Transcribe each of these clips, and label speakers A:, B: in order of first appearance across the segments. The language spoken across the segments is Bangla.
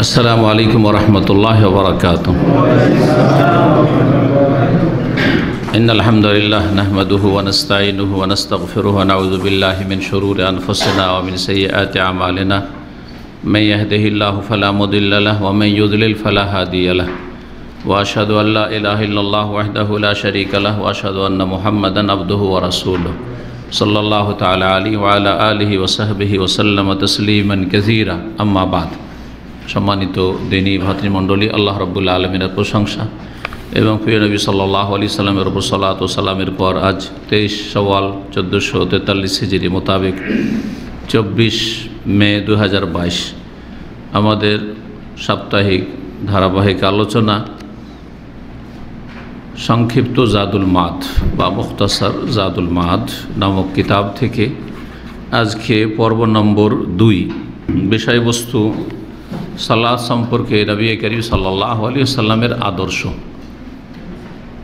A: السلام علیکم ورحمت اللہ وبرکاتہ۔ ان الحمدللہ نحمده ونستعینه ونستغفره ونعوذ باللہ من شرور انفسنا ومن سیئات عمالنا من یهده اللہ فلا مدل له ومن یدلل فلا حادی له۔ واشهد ان لا الہ الا اللہ وحده لا شریک له واشهد ان محمدا عبده ورسوله صلی اللہ تعالی علیہ وعلی آلہ وصحبہ وسلم تسلیما کثیرا۔ اما بعد۔ সম্মানিত দিনী ভাতৃমণ্ডলী, আল্লাহ রব্বুল্লা আলমিনের প্রশংসা এবং নবী সাল্লাহ আলি সাল্লামের ওপর সাল্লাত ও সালামের পর আজ তেইশ সওয়াল চোদ্দোশো তেতাল্লিশ হিজিরি মোতাবেক চব্বিশ মে দু হাজার বাইশ। আমাদের সাপ্তাহিক ধারাবাহিক আলোচনা সংক্ষিপ্ত জাদুল মাদ বা মুখতাসার জাদুল মাদ নামক কিতাব থেকে। আজকে পর্ব নম্বর দুই। বিষয়বস্তু সালাদ সম্পর্কে নবী করিম সাল্লাহ আলী সাল্লামের আদর্শ।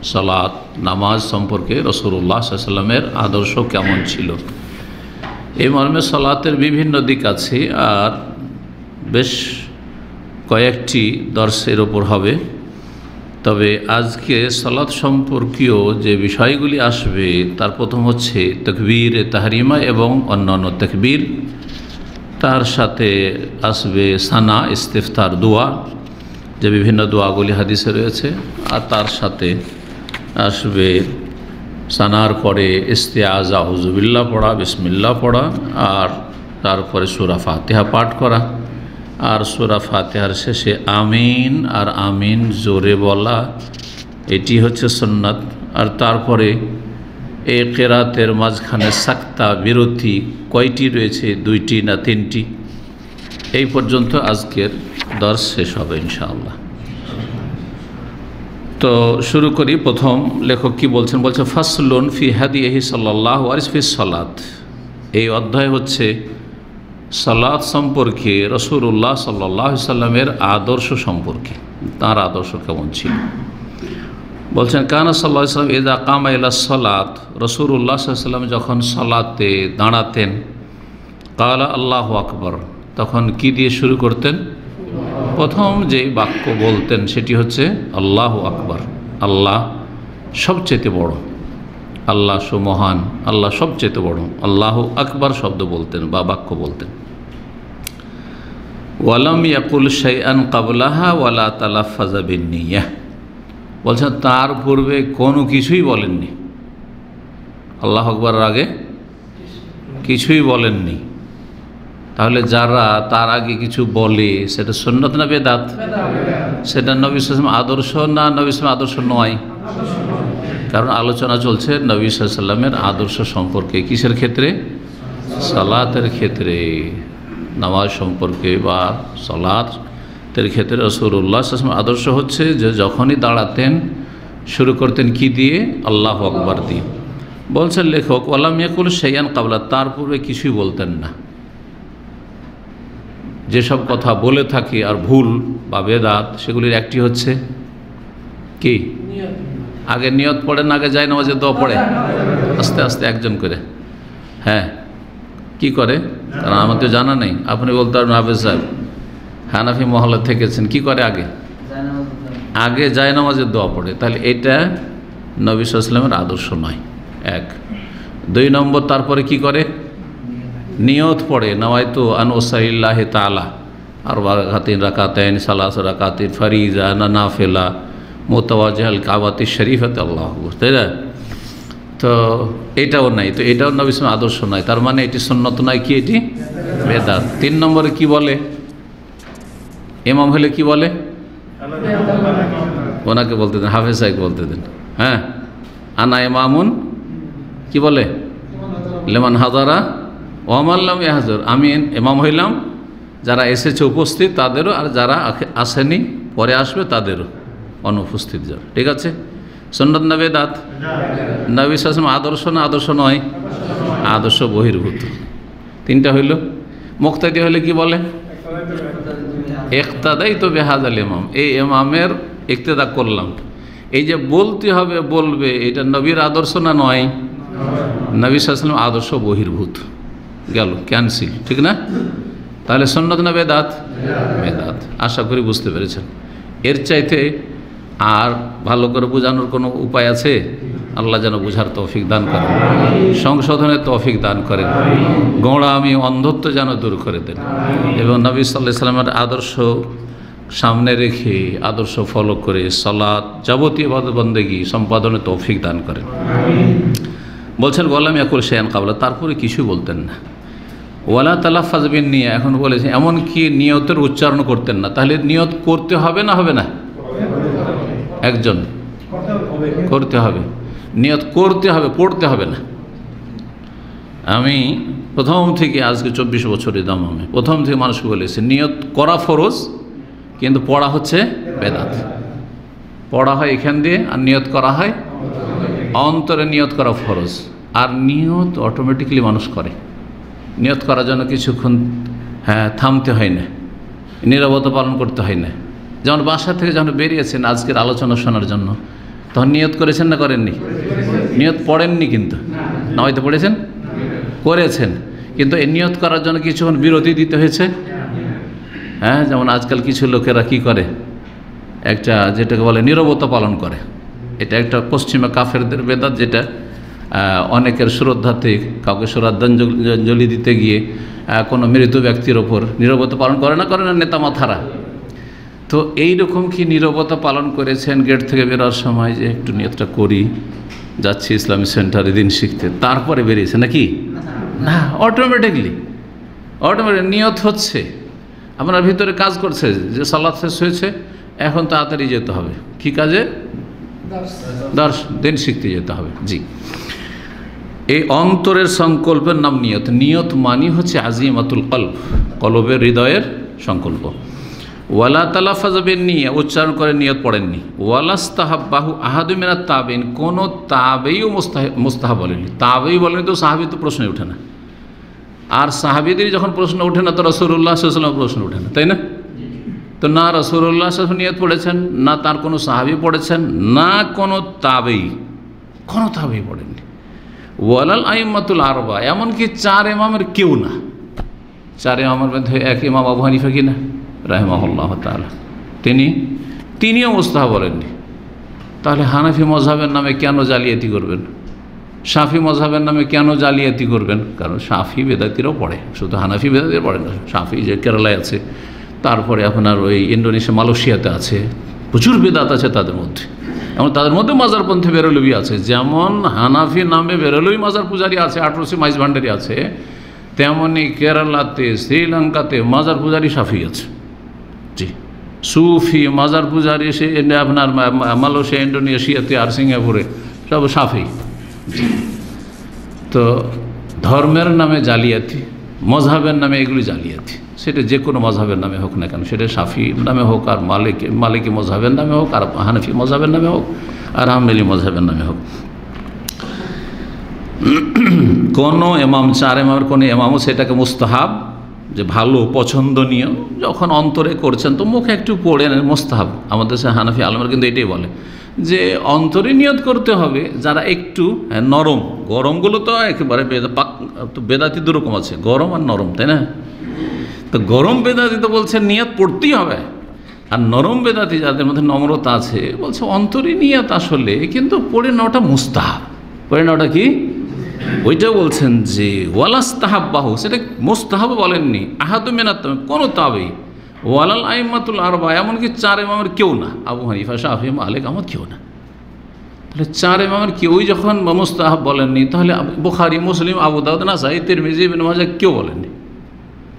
A: সালাদ নামাজ সম্পর্কে রসুল্লাহ সাল্লামের আদর্শ কেমন ছিল? এই মর্মে সালাতের বিভিন্ন দিক আছে আর বেশ কয়েকটি দর্শের ওপর হবে। তবে আজকে সালাদ সম্পর্কীয় যে বিষয়গুলি আসবে, তার প্রথম হচ্ছে তকবীর তাহারিমা এবং অন্যান্য তকবীর। তার সাথে আসবে সানা, ইস্তেফতার, দোয়া, যে বিভিন্ন দোয়াগুলি হাদিসে রয়েছে। আর তার সাথে আসবে সানার পরে ইস্তে আজা হুজুবিল্লা পড়া বিসমিল্লা পড়া, আর তারপরে সুরা ফাতেহা পাঠ করা। আর সুরা ফাতেহার শেষে আমিন, আর আমিন জোরে বলা, এটি হচ্ছে সন্ন্যাত আর তারপরে এ কেরাতের মাঝখানে সাক্তা বিরতি কয়টি রয়েছে? দুইটি না তিনটি? এই পর্যন্ত আজকের দর্শ শেষ হবে ইনশাআল্লাহ। তো শুরু করি। প্রথম লেখক কি বলছেন? বলছে, ফাসলুন ফি হাদিহি সাল্লাহ আরিসফি সালাত। এই অধ্যায় হচ্ছে সালাদ সম্পর্কে রসুল্লাহ সাল্লাহ সাল্লামের আদর্শ সম্পর্কে। তার আদর্শ কেমন ছিল? বলছেন, কানা সাল্লাহ সাল্লাম এদা কামা ইলা সলাত। রসুল্লাহ সাল্লাম যখন সলাতে দাঁড়াতেন, কালা আল্লাহ আকবর। তখন কি দিয়ে শুরু করতেন? প্রথম যে বাক্য বলতেন সেটি হচ্ছে, আল্লাহ আকবর। আল্লাহ সবচেয়ে বড়। আল্লাহ সুমহান, আল্লাহ সবচেয়ে বড়। আল্লাহ আকবর শব্দ বলতেন বা বাক্য বলতেন। ওয়ালাম ইয়াকুল শাইআন কাবলাহা ওয়ালা তালাফাজা বিন্নিয়া বলছেন, তার পূর্বে কোনো কিছুই বলেননি। আল্লাহ আকবরের আগে কিছুই বলেননি। তাহলে যারা তার আগে কিছু বলে, সেটা সন্ন্যত না বেদাত? সেটা নবী সালাম আদর্শ না নবী আদর্শ নয়? কারণ আলোচনা চলছে নবী সাল্লামের আদর্শ সম্পর্কে। কিসের ক্ষেত্রে? সালাতের ক্ষেত্রে। নামাজ সম্পর্কে বা সালাতের ক্ষেত্রে রসুল্লাহ আদর্শ হচ্ছে যে যখনই দাঁড়াতেন, শুরু করতেন কি দিয়ে? আল্লাহ আকবর দিয়ে। বলছেন লেখক ওলামিয়াকুল সেইয়ান কাবলা তার পূর্বে কিছুই বলতেন না। যেসব কথা বলে থাকি আর ভুল বা বেদাত, সেগুলির একটি হচ্ছে কি? আগে নিয়ত পড়েন, আগে যায় নামাজে দোয়া পড়ে। আস্তে আস্তে একজন করে। হ্যাঁ কি করে? কারণ আমার তো জানা নেই। আপনি বলতে পারবেন হাফেজ সাহেব। হানাফি মহল্লা থেকেছেন, কি করে আগে? আগে যায় নামাজের দোয়া পড়ে। তাহলে এটা নবী সাল্লামের আদর্শ নয়। এক। দুই নম্বর, তারপরে কি করে? নিয়ত পড়ে। নওয়াইতো আন ওসাইল্লাহ তালা আর রাকাতিন রাকাতেন সালাস রাকাতিন, ফরিজা না নাফেলা মোতাওয়াজাল কাবাতি শরীফত, আল্লাহ তাই না? তো এটাও নাই। তো এটাও নবী আদর্শ নয়। তার মানে এটি সন্ন্যত নয় কি এটি? বেদাত। তিন নম্বরে কি বলে? ইমাম হলে কি বলে? ওনাকে বলতে দেন, হাফেজ সাহেব বলতে দেন। হ্যাঁ? আনা এমামুন কি বলে? লেমান হাজারা ওমাল্লাম হাজর আমি এমাম হইলাম, যারা এসেছে উপস্থিত তাদেরও, আর যারা আসেনি, পরে আসবে তাদেরও অনুপস্থিত যারা ঠিক আছে? সন্ন্যত নবে দাঁত। নবী সাসম আদর্শ না আদর্শ নয়? আদর্শ বহির্ভূত। তিনটা হইল। মুক্তাদি হলে কি বলে? একতাদাই তো বেহাজ আল ইমাম। এই ইমামের ইকতেদা করলাম। এই যে বলতে হবে, বলবে, এটা নবীর আদর্শ না নয়? নবী সাল্লাম আদর্শ বহির্ভূত। গেল ক্যান্সিল ঠিক না? তাহলে সন্ন্যত না বেদাত? বেদাত। আশা করি বুঝতে পেরেছেন। এর চাইতে আর ভালো করে বোঝানোর কোনো উপায় আছে? আল্লাহ যেন বুঝার তৌফিক দান করেন। সংশোধনের তৌফিক দান করেন। গোড়া আমি অন্ধত্ব যেন দূর করে দেন। এবং নবী সাল্লাহ সাল্লামের আদর্শ সামনে রেখে আদর্শ ফলো করে সলাৎ যাবতীয় বন্দেগী সম্পাদনে তৌফিক দান করেন। বলছেন, গোলাম একুল শেয়ান কাবলা। তারপরে কিছু বলতেন না। ওয়ালা তালা ফাজবিন নিয়ে এখন বলেছে, এমন কি নিয়তের উচ্চারণ করতেন না? তাহলে নিয়ত করতে হবে না হবে না? একজন, করতে হবে। নিয়ত করতে হবে, পড়তে হবে না। আমি প্রথম থেকে আজকে চব্বিশ বছরের দাম আমি। প্রথম থেকে মানুষকে বলেছি নিয়ত করা ফরজ, কিন্তু পড়া হচ্ছে বেদাত। পড়া হয় এখান দিয়ে, আর নিয়ত করা হয় অন্তরে নিয়ত করা ফরজ। আর নিয়ত অটোমেটিকলি মানুষ করে। নিয়ত করার জন্য কিছুক্ষণ হ্যাঁ থামতে হয় না। নিরবতা পালন করতে হয় না। যেমন বাসা থেকে যখন বেরিয়েছেন, আজকের আলোচনা শোনার জন্য তখন নিয়ত করেছেন না করেননি? নিয়ত পড়েননি কিন্তু। না হয়তো পড়েছেন? করেছেন। কিন্তু এই নিয়ত করার জন্য কিছুক্ষণ বিরতি দিতে হয়েছে। হ্যাঁ যেমন আজকাল কিছু লোকেরা কি করে? একটা যেটাকে বলে নিরবতা পালন করে। এটা একটা পশ্চিমা কাফেরদের বেদাত যেটা অনেকের শ্রদ্ধাতে কাউকে শ্রদ্ধাঞ্জলি দিতে গিয়ে কোনো মৃত ব্যক্তির ওপর নিরবতা পালন করে না করে না নেতা মাথারা? তো এই রকম কি নিরবতা পালন করেছেন গেট থেকে বেরোর সময় যে একটু নিয়তটা করি, যাচ্ছি ইসলামী সেন্টারে, দিন শিখতে, তারপরে বেরিয়েছে নাকি? না অটোমেটিকলি অটোমেটিক নিয়ত হচ্ছে। আপনার ভিতরে কাজ করছে যে সালাদ শেষ হয়েছে, এখন তাড়াতাড়ি যেতে হবে। কি কাজে? দর্শ, দিন শিখতে যেতে হবে, জি। এই অন্তরের সংকল্পের নাম নিয়ত। নিয়ত মানি হচ্ছে আজিমাতুল কল্প কলবের হৃদয়ের সংকল্প। ওয়ালা তালাফাজাবেন নিয়ে উচ্চারণ করে নিয়ত পড়েননি। ওয়ালাস্তাহাবাহু আহাদুমিনা তাবিন, কোনো তাবেইও মোস্তাহ মোস্তাহা বলেনি তাবেই বলেনি তো সাহাবি তো প্রশ্নে ওঠে না। আর সাহাবিদের যখন প্রশ্ন ওঠে না, তো রসুল্লাহ সাল্লাম প্রশ্ন ওঠে না, তাই না? তো না রসুল্লাহ সাল্লাম নিয়ত পড়েছেন, না তার কোনো সাহাবি পড়েছেন, না কোনো তাবেই কোনো তাবেই পড়েননি। ওয়ালাল আইমাতুল আরবা, এমনকি চার ইমামের কেউ না। চার ইমামের মধ্যে এক ইমাম আবু হানিফা কিনা রাহেমাহুল্লাহ তালা তিনি, তিনিও মোস্তাহ বলেননি। তাহলে হানাফি মজাবের নামে কেন জালিয়াতি করবেন? সাফি মজাবের নামে কেন জালিয়াতি করবেন? কারণ সাফি বেদাতিরও পড়ে। শুধু হানাফি বেদাতির পড়ে না সাফি যে কেরালায় আছে, তারপরে আপনার ওই ইন্ডোনেশিয়া মালয়েশিয়াতে আছে, প্রচুর বেদাত আছে তাদের মধ্যে। এবং তাদের মধ্যে মাজারপন্থী বেরোলবি আছে। যেমন হানাফি নামে বেরোলবি মাজার পূজারি আছে, আঠারোশি মাইজ ভান্ডারি আছে তেমনই কেরালাতে, শ্রীলঙ্কাতে মাজার পূজারি সাফি আছে। সুফি মাজার পূজারি সে আপনার মালয়েশিয়া ইন্ডোনেশিয়াতে আর সিঙ্গাপুরে, সব সাফি। তো ধর্মের নামে জালিয়াতি, মজহাবের নামে এগুলি জালিয়াতি। সেটা যে কোনো মজহাবের নামে হোক না কেন, সেটা সাফি নামে হোক আর মালিক মালিকি মজহাবের নামে হোক আর হানফি মজহাবের নামে হোক আর আহমেলি মজহাবের নামে হোক। কোনো এমাম চার এমামের কোনো এমামও সেটাকে মুস্তাহাব যে ভালো, পছন্দনীয় যখন অন্তরে করছেন, তো মুখে একটু পড়ে নেন, মোস্তাহাব। আমাদের সে হানাফি আলমের কিন্তু এটাই বলে যে অন্তরে নিয়ত করতে হবে, যারা একটু নরম। গরমগুলো তো একেবারে পাক বেদাতি দুরকম আছে, গরম আর নরম, তাই না? তো গরম বেদাতি তো বলছে নিয়ত পড়তেই হবে। আর নরম বেদাতি যাদের মধ্যে নম্রতা আছে, বলছে অন্তরে নিয়ত আসলে কিন্তু পড়ে নেওয়াটা মুস্তাহাব। পড়ে নেওয়াটা কি? ওইটা বলছেন যে ওয়ালাস তাহাব্বাহু সেটা মোস্তাহাব বলেননি, আহাদু মেনাত কোনো তাবেই। ওয়ালাল আইমাতুল আরবা, এমনকি চার ইমামের কেউ না। আবু হানিফা শাহি মালিক, আমার কেউ না। তাহলে চার ইমামের কেউই যখন মোস্তাহাব বলেননি, তাহলে বুখারি, মুসলিম, আবু দাউদ, নাসাই, তিরমিজি বিন মাজা কেউ বলেননি।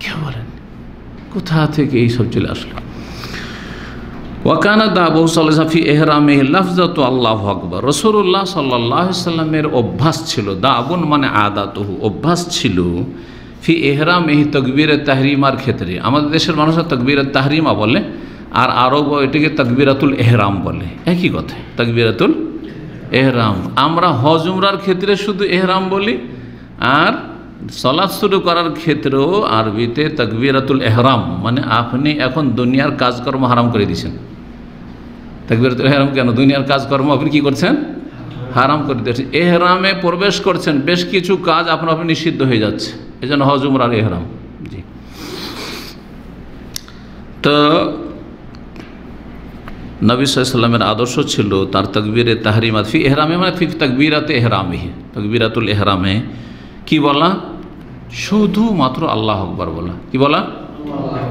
A: কেউ বলেননি। কোথা থেকে এইসব চলে আসলো? ওয়াকানা দাবু সাল্লাফি এহরামে লাফজাত আল্লাহ আকবর। রসুল্লাহ সাল্লাহ সাল্লামের অভ্যাস ছিল, দাবুন মানে আদাতহু, অভ্যাস ছিল ফি এহরামেহি তকবীর তাহরিমার ক্ষেত্রে। আমাদের দেশের মানুষরা তকবীর তাহরিমা বলে, আর আরব এটিকে তকবিরাতুল এহরাম বলে। একই কথা, তকবিরাতুল এহরাম। আমরা হজ উমরার ক্ষেত্রে শুধু এহরাম বলি, আর সলাদ শুরু করার ক্ষেত্রেও আরবিতে তকবিরাতুল এহরাম মানে আপনি এখন দুনিয়ার কাজকর্ম হারাম করে দিয়েছেন। তকবিরাতুল এহরাম কেন? দুনিয়ার কাজকর্ম আপনি কি করছেন? হারাম করে দিয়েছেন। এহরামে প্রবেশ করছেন, বেশ কিছু কাজ আপনার আপনি নিষিদ্ধ হয়ে যাচ্ছে। এই জন্য হজ উমরার এহরাম। জি। তো নবী সাল্লামের আদর্শ ছিল তার তকবিরে তাহরিমাত ফি, এহরামে মানে ফি, তকবীরাতে এহরামে তকবীরাতুল এহরামে কি বলা? শুধুমাত্র আল্লাহ আকবর বলা। কি বলা?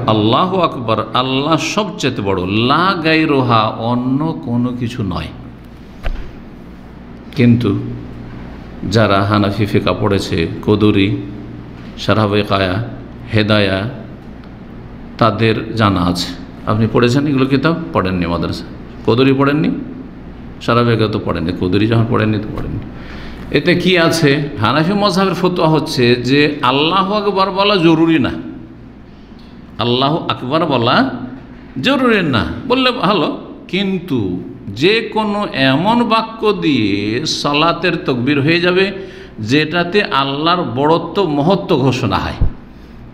A: আল্লাহ আকবর। আল্লাহ সবচেয়ে বড়। লা গাই রোহা অন্য কোনো কিছু নয়। কিন্তু যারা হানাফি ফিকা পড়েছে, কদুরি সারাবে কায়া হেদায়া, তাদের জানা আছে। আপনি পড়েছেন এগুলো কিতাব? পড়েননি মাদ্রাসা। কদুরি পড়েননি? সারাবেগা তো পড়েননি। কদুরি যখন পড়েননি, তো পড়েননি। এতে কি আছে? হানাফি মজাহের ফতোয়া হচ্ছে যে আল্লাহ আকবর বলা জরুরি না। আল্লাহ আকবর বলা জরুরি না। বললে ভালো, কিন্তু যে কোনো এমন বাক্য দিয়ে সালাতের তকবির হয়ে যাবে যেটাতে আল্লাহর বড়ত্ব মহত্ব ঘোষণা হয়।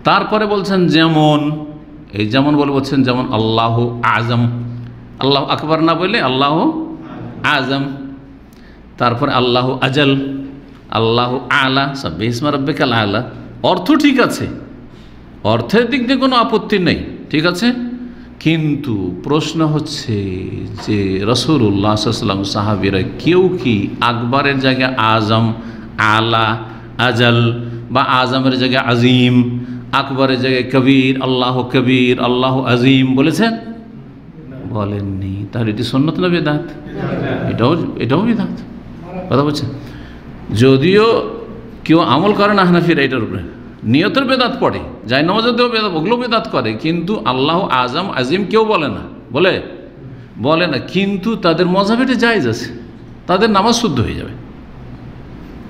A: তারপরে বলছেন যেমন, এই যেমন বলে বলছেন যেমন আল্লাহ আজম। আল্লাহ আকবর না বলে আল্লাহ আজম। তারপরে আল্লাহ আজল, আল্লাহ আলা, সব ইসমা রব্বিকাল আলা। অর্থ ঠিক আছে, অর্থের দিক দিয়ে কোনো আপত্তি নেই, ঠিক আছে? কিন্তু প্রশ্ন হচ্ছে যে রসুল্লাহ সাল্লাম সাহাবিরা কেউ কি আকবরের জায়গায় আজম, আলা, আজল বা আজমের জায়গায় আজিম, আকবরের জায়গায় কবির, আল্লাহ কবির, আল্লাহ আজিম বলেছেন? বলেননি। তাহলে এটি সন্ন্যত না বেদাত? এটাও এটাও বেদাত। কথা বলছেন? যদিও কেউ আমল করে না হানাফিরা এটার উপরে। নিয়তের বেদাত পড়ে, যাই নামাজেও বেদাত ওগুলো বেদাত করে, কিন্তু আল্লাহ আজম আজিম কেউ বলে না। বলে? বলে না, কিন্তু তাদের মজাবেটে জায়জ আছে। তাদের নামাজ শুদ্ধ হয়ে যাবে।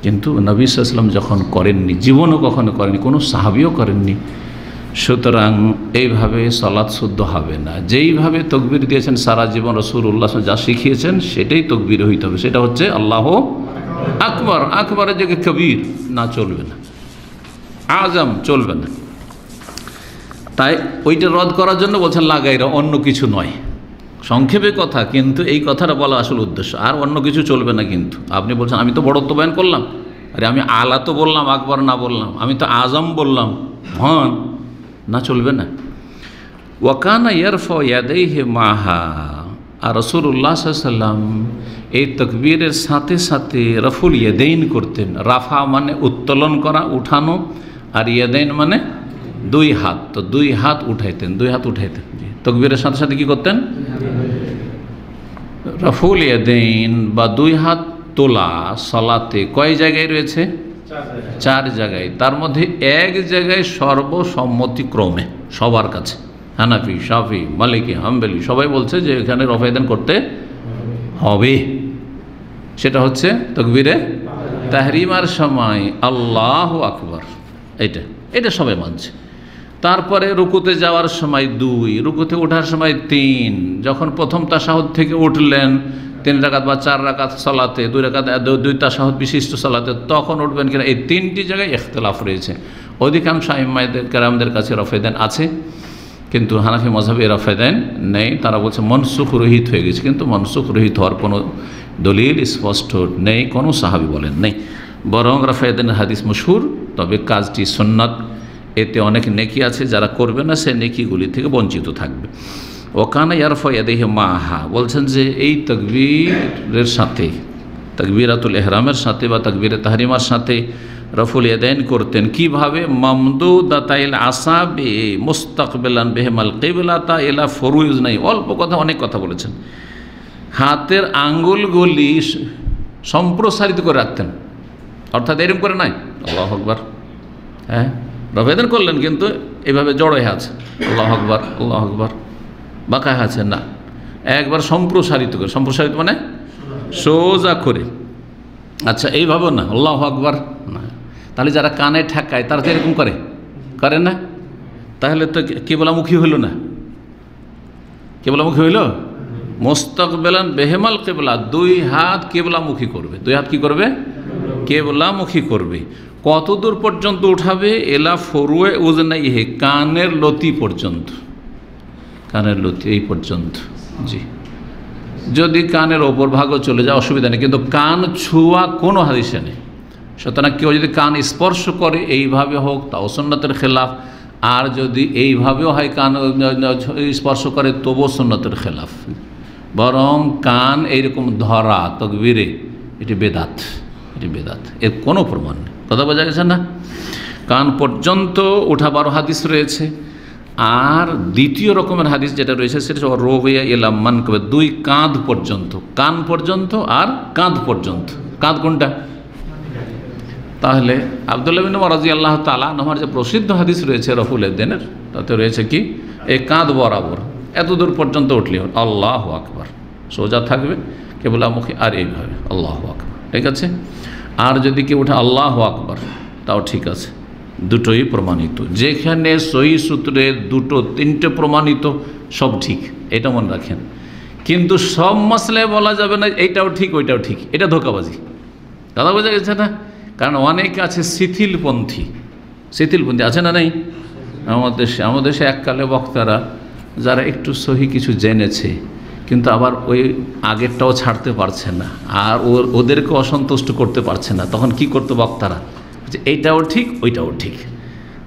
A: কিন্তু নবী ইসলাম যখন করেননি, জীবনও কখনো করেননি, কোনো সাহাবিও করেননি সুতরাং এইভাবে সলাৎ শুদ্ধ হবে না। যেইভাবে তকবির দিয়েছেন সারা জীবন রসুল উল্লাহ যা শিখিয়েছেন, সেটাই তকবির হইতে হবে। সেটা হচ্ছে আল্লাহ আকবর। আকবরের জায়গায় কবির না চলবে না। আজম চলবে না। তাই ওইটা রদ করার জন্য বলছেন লাগাইরা অন্য কিছু নয়। সংক্ষেপে কথা, কিন্তু এই কথাটা বলা আসল উদ্দেশ্য। আর অন্য কিছু চলবে না কিন্তু। আপনি বলছেন, আমি তো বড়ত্ব বয়ান করলাম। আরে, আমি আলা তো বললাম, আকবর না বললাম। আমি তো আজম বললাম। হন। না চলবে না। ওয়াকানা ইয়ারফ হে মাহা। আর রসুল্লাহ সাল্লাম এই তকবীরের সাথে সাথে রফুল ইয়েদেইন করতেন। রাফা মানে উত্তোলন করা, উঠানো আর ইয়েদেইন মানে দুই হাত। তো দুই হাত উঠাইতেন, দুই হাত উঠাইতেন। তকবীরের সাথে সাথে কি করতেন? রফুল ইয়েদেইন বা দুই হাত তোলা, সলাতে কয় জায়গায় রয়েছে? চার জায়গায়। তার মধ্যে এক জায়গায় সর্বসম্মতিক্রমে সবার কাছে। হানাফি, শাফি, মালিকি, হাম্বেলি, সবাই বলছে যে এখানে রফায়দান করতে হবে। সেটা হচ্ছে তকবিরে তাহরিমার সময়, আল্লাহ আকবর। এটা এটা সবাই মানছে। তারপরে রুকুতে যাওয়ার সময় দুই, রুকুতে ওঠার সময় তিন। যখন প্রথম তাসাহদ থেকে উঠলেন তিন রাকাত বা চার রাকাত সলাতে, দুই রাকাত দুই তাসাহদ বিশিষ্ট সলাতে, তখন উঠবেন কিনা? এই তিনটি জায়গায় ইখতলাফ রয়েছে। অধিকাংশ আইম্মাইদের কারামদের কাছে রফেদান আছে, কিন্তু হানাফি মজাবে রফেদান নেই। তারা বলছে, মনসুখ রহিত হয়ে গেছে। কিন্তু মনসুখ রহিত হওয়ার কোনো দলিল স্পষ্ট নেই, কোনো সাহাবি বলেন নেই। বরং রফেদানের হাদিস মশুর তবে কাজটি সন্ন্যত এতে অনেক নেকি আছে, যারা করবে না, সে নেকিগুলি থেকে বঞ্চিত থাকবে। ওকানা ইয়ারফা ইয়াদেহে মাহা, বলছেন যে এই তকবীরের সাথে, তকবীরাতুল এহরামের সাথে বা তকবীরে তাহরিমার সাথে রফুল ইয়াদাইন করতেন, কীভাবে? মামদু দাতাইল আসাবে মুস্তাকবেলান বেহমাল কেবলাতা এলা ফরুইজ নাই। অল্প কথা, অনেক কথা বলেছেন। হাতের আঙ্গুলগুলি সম্প্রসারিত করে রাখতেন। অর্থাৎ এরকম করে নাই। আল্লাহ আকবর। হ্যাঁ রফেদান করলেন, কিন্তু এভাবে জড়ো হয়ে আছে। আল্লাহ আকবর আল্লাহ আকবর। বাঁকা আছে, না। একবার সম্প্রসারিত করে, সম্প্রসারিত মানে সোজা করে। আচ্ছা এইভাবে না, আল্লাহ আকবর না। তাহলে যারা কানে ঠেকায়, তারা তো এরকম করে। করে না? তাহলে তো কেবলামুখী হইল না। কেবলামুখী হইল? মোস্তকবেলান বেহেমাল কেবলা, দুই হাত কেবলামুখী করবে। দুই হাত কি করবে? কেবলামুখী করবে। কত দূর পর্যন্ত উঠাবে? এলা ফরুয়ে উজনাই হে কানের লতি পর্যন্ত। কানের লতি এই পর্যন্ত। জি। যদি কানের ওপর ভাগও চলে যায়, অসুবিধা নেই। কিন্তু কান ছুয়া কোনো হাদিসে নেই। সুতরাং কেউ যদি কান স্পর্শ করে, এইভাবে হোক, তাও সন্ন্যতের খেলাফ। আর যদি এইভাবেও হয়, কান স্পর্শ করে, তবুও সন্ন্যতের খেলাফ। বরং কান এইরকম ধরা, তকবিরে, এটি বেদাত। এটি বেদাত। এর কোনো প্রমাণ নেই। কথা বোঝা গেছে না? কান পর্যন্ত ওঠা বারো হাদিস রয়েছে। আর দ্বিতীয় রকমের হাদিস যেটা রয়েছে সেটা রোবিয়া মান কবে? দুই কাঁধ পর্যন্ত, কান পর্যন্ত আর কাঁধ পর্যন্ত। কাঁধ কোনটা? তাহলে আবদুল্লাহ বিন মরাজি আল্লাহ তালা আমার যে প্রসিদ্ধ হাদিস রয়েছে রফুল উদ্দিনের, তাতে রয়েছে কি? এই কাঁধ বরাবর, এত দূর পর্যন্ত উঠলে আল্লাহ আকবর। সোজা থাকবে, কেবলামুখী আর এইভাবে, আল্লাহ আকবর। ঠিক আছে? আর যদি কেউ ওঠে, আল্লাহ আকবর, তাও ঠিক আছে। দুটোই প্রমাণিত। যেখানে সহি সূত্রে দুটো, তিনটে প্রমাণিত, সব ঠিক, এটা মনে রাখেন। কিন্তু সব মশলায় বলা যাবে না, এইটাও ঠিক, ওইটাও ঠিক, এটা ধোকাবাজি। দাদা বোঝা গেছে না? কারণ অনেকে আছে শিথিলপন্থী। শিথিলপন্থী আছে না নেই? আমাদের দেশে আমাদের দেশে এককালে বক্তারা, যারা একটু সহি কিছু জেনেছে, কিন্তু আবার ওই আগেরটাও ছাড়তে পারছে না, আর ওদেরকে অসন্তুষ্ট করতে পারছে না। তখন কি করতো বক্তারা? এইটাও ঠিক, ওইটাও ঠিক।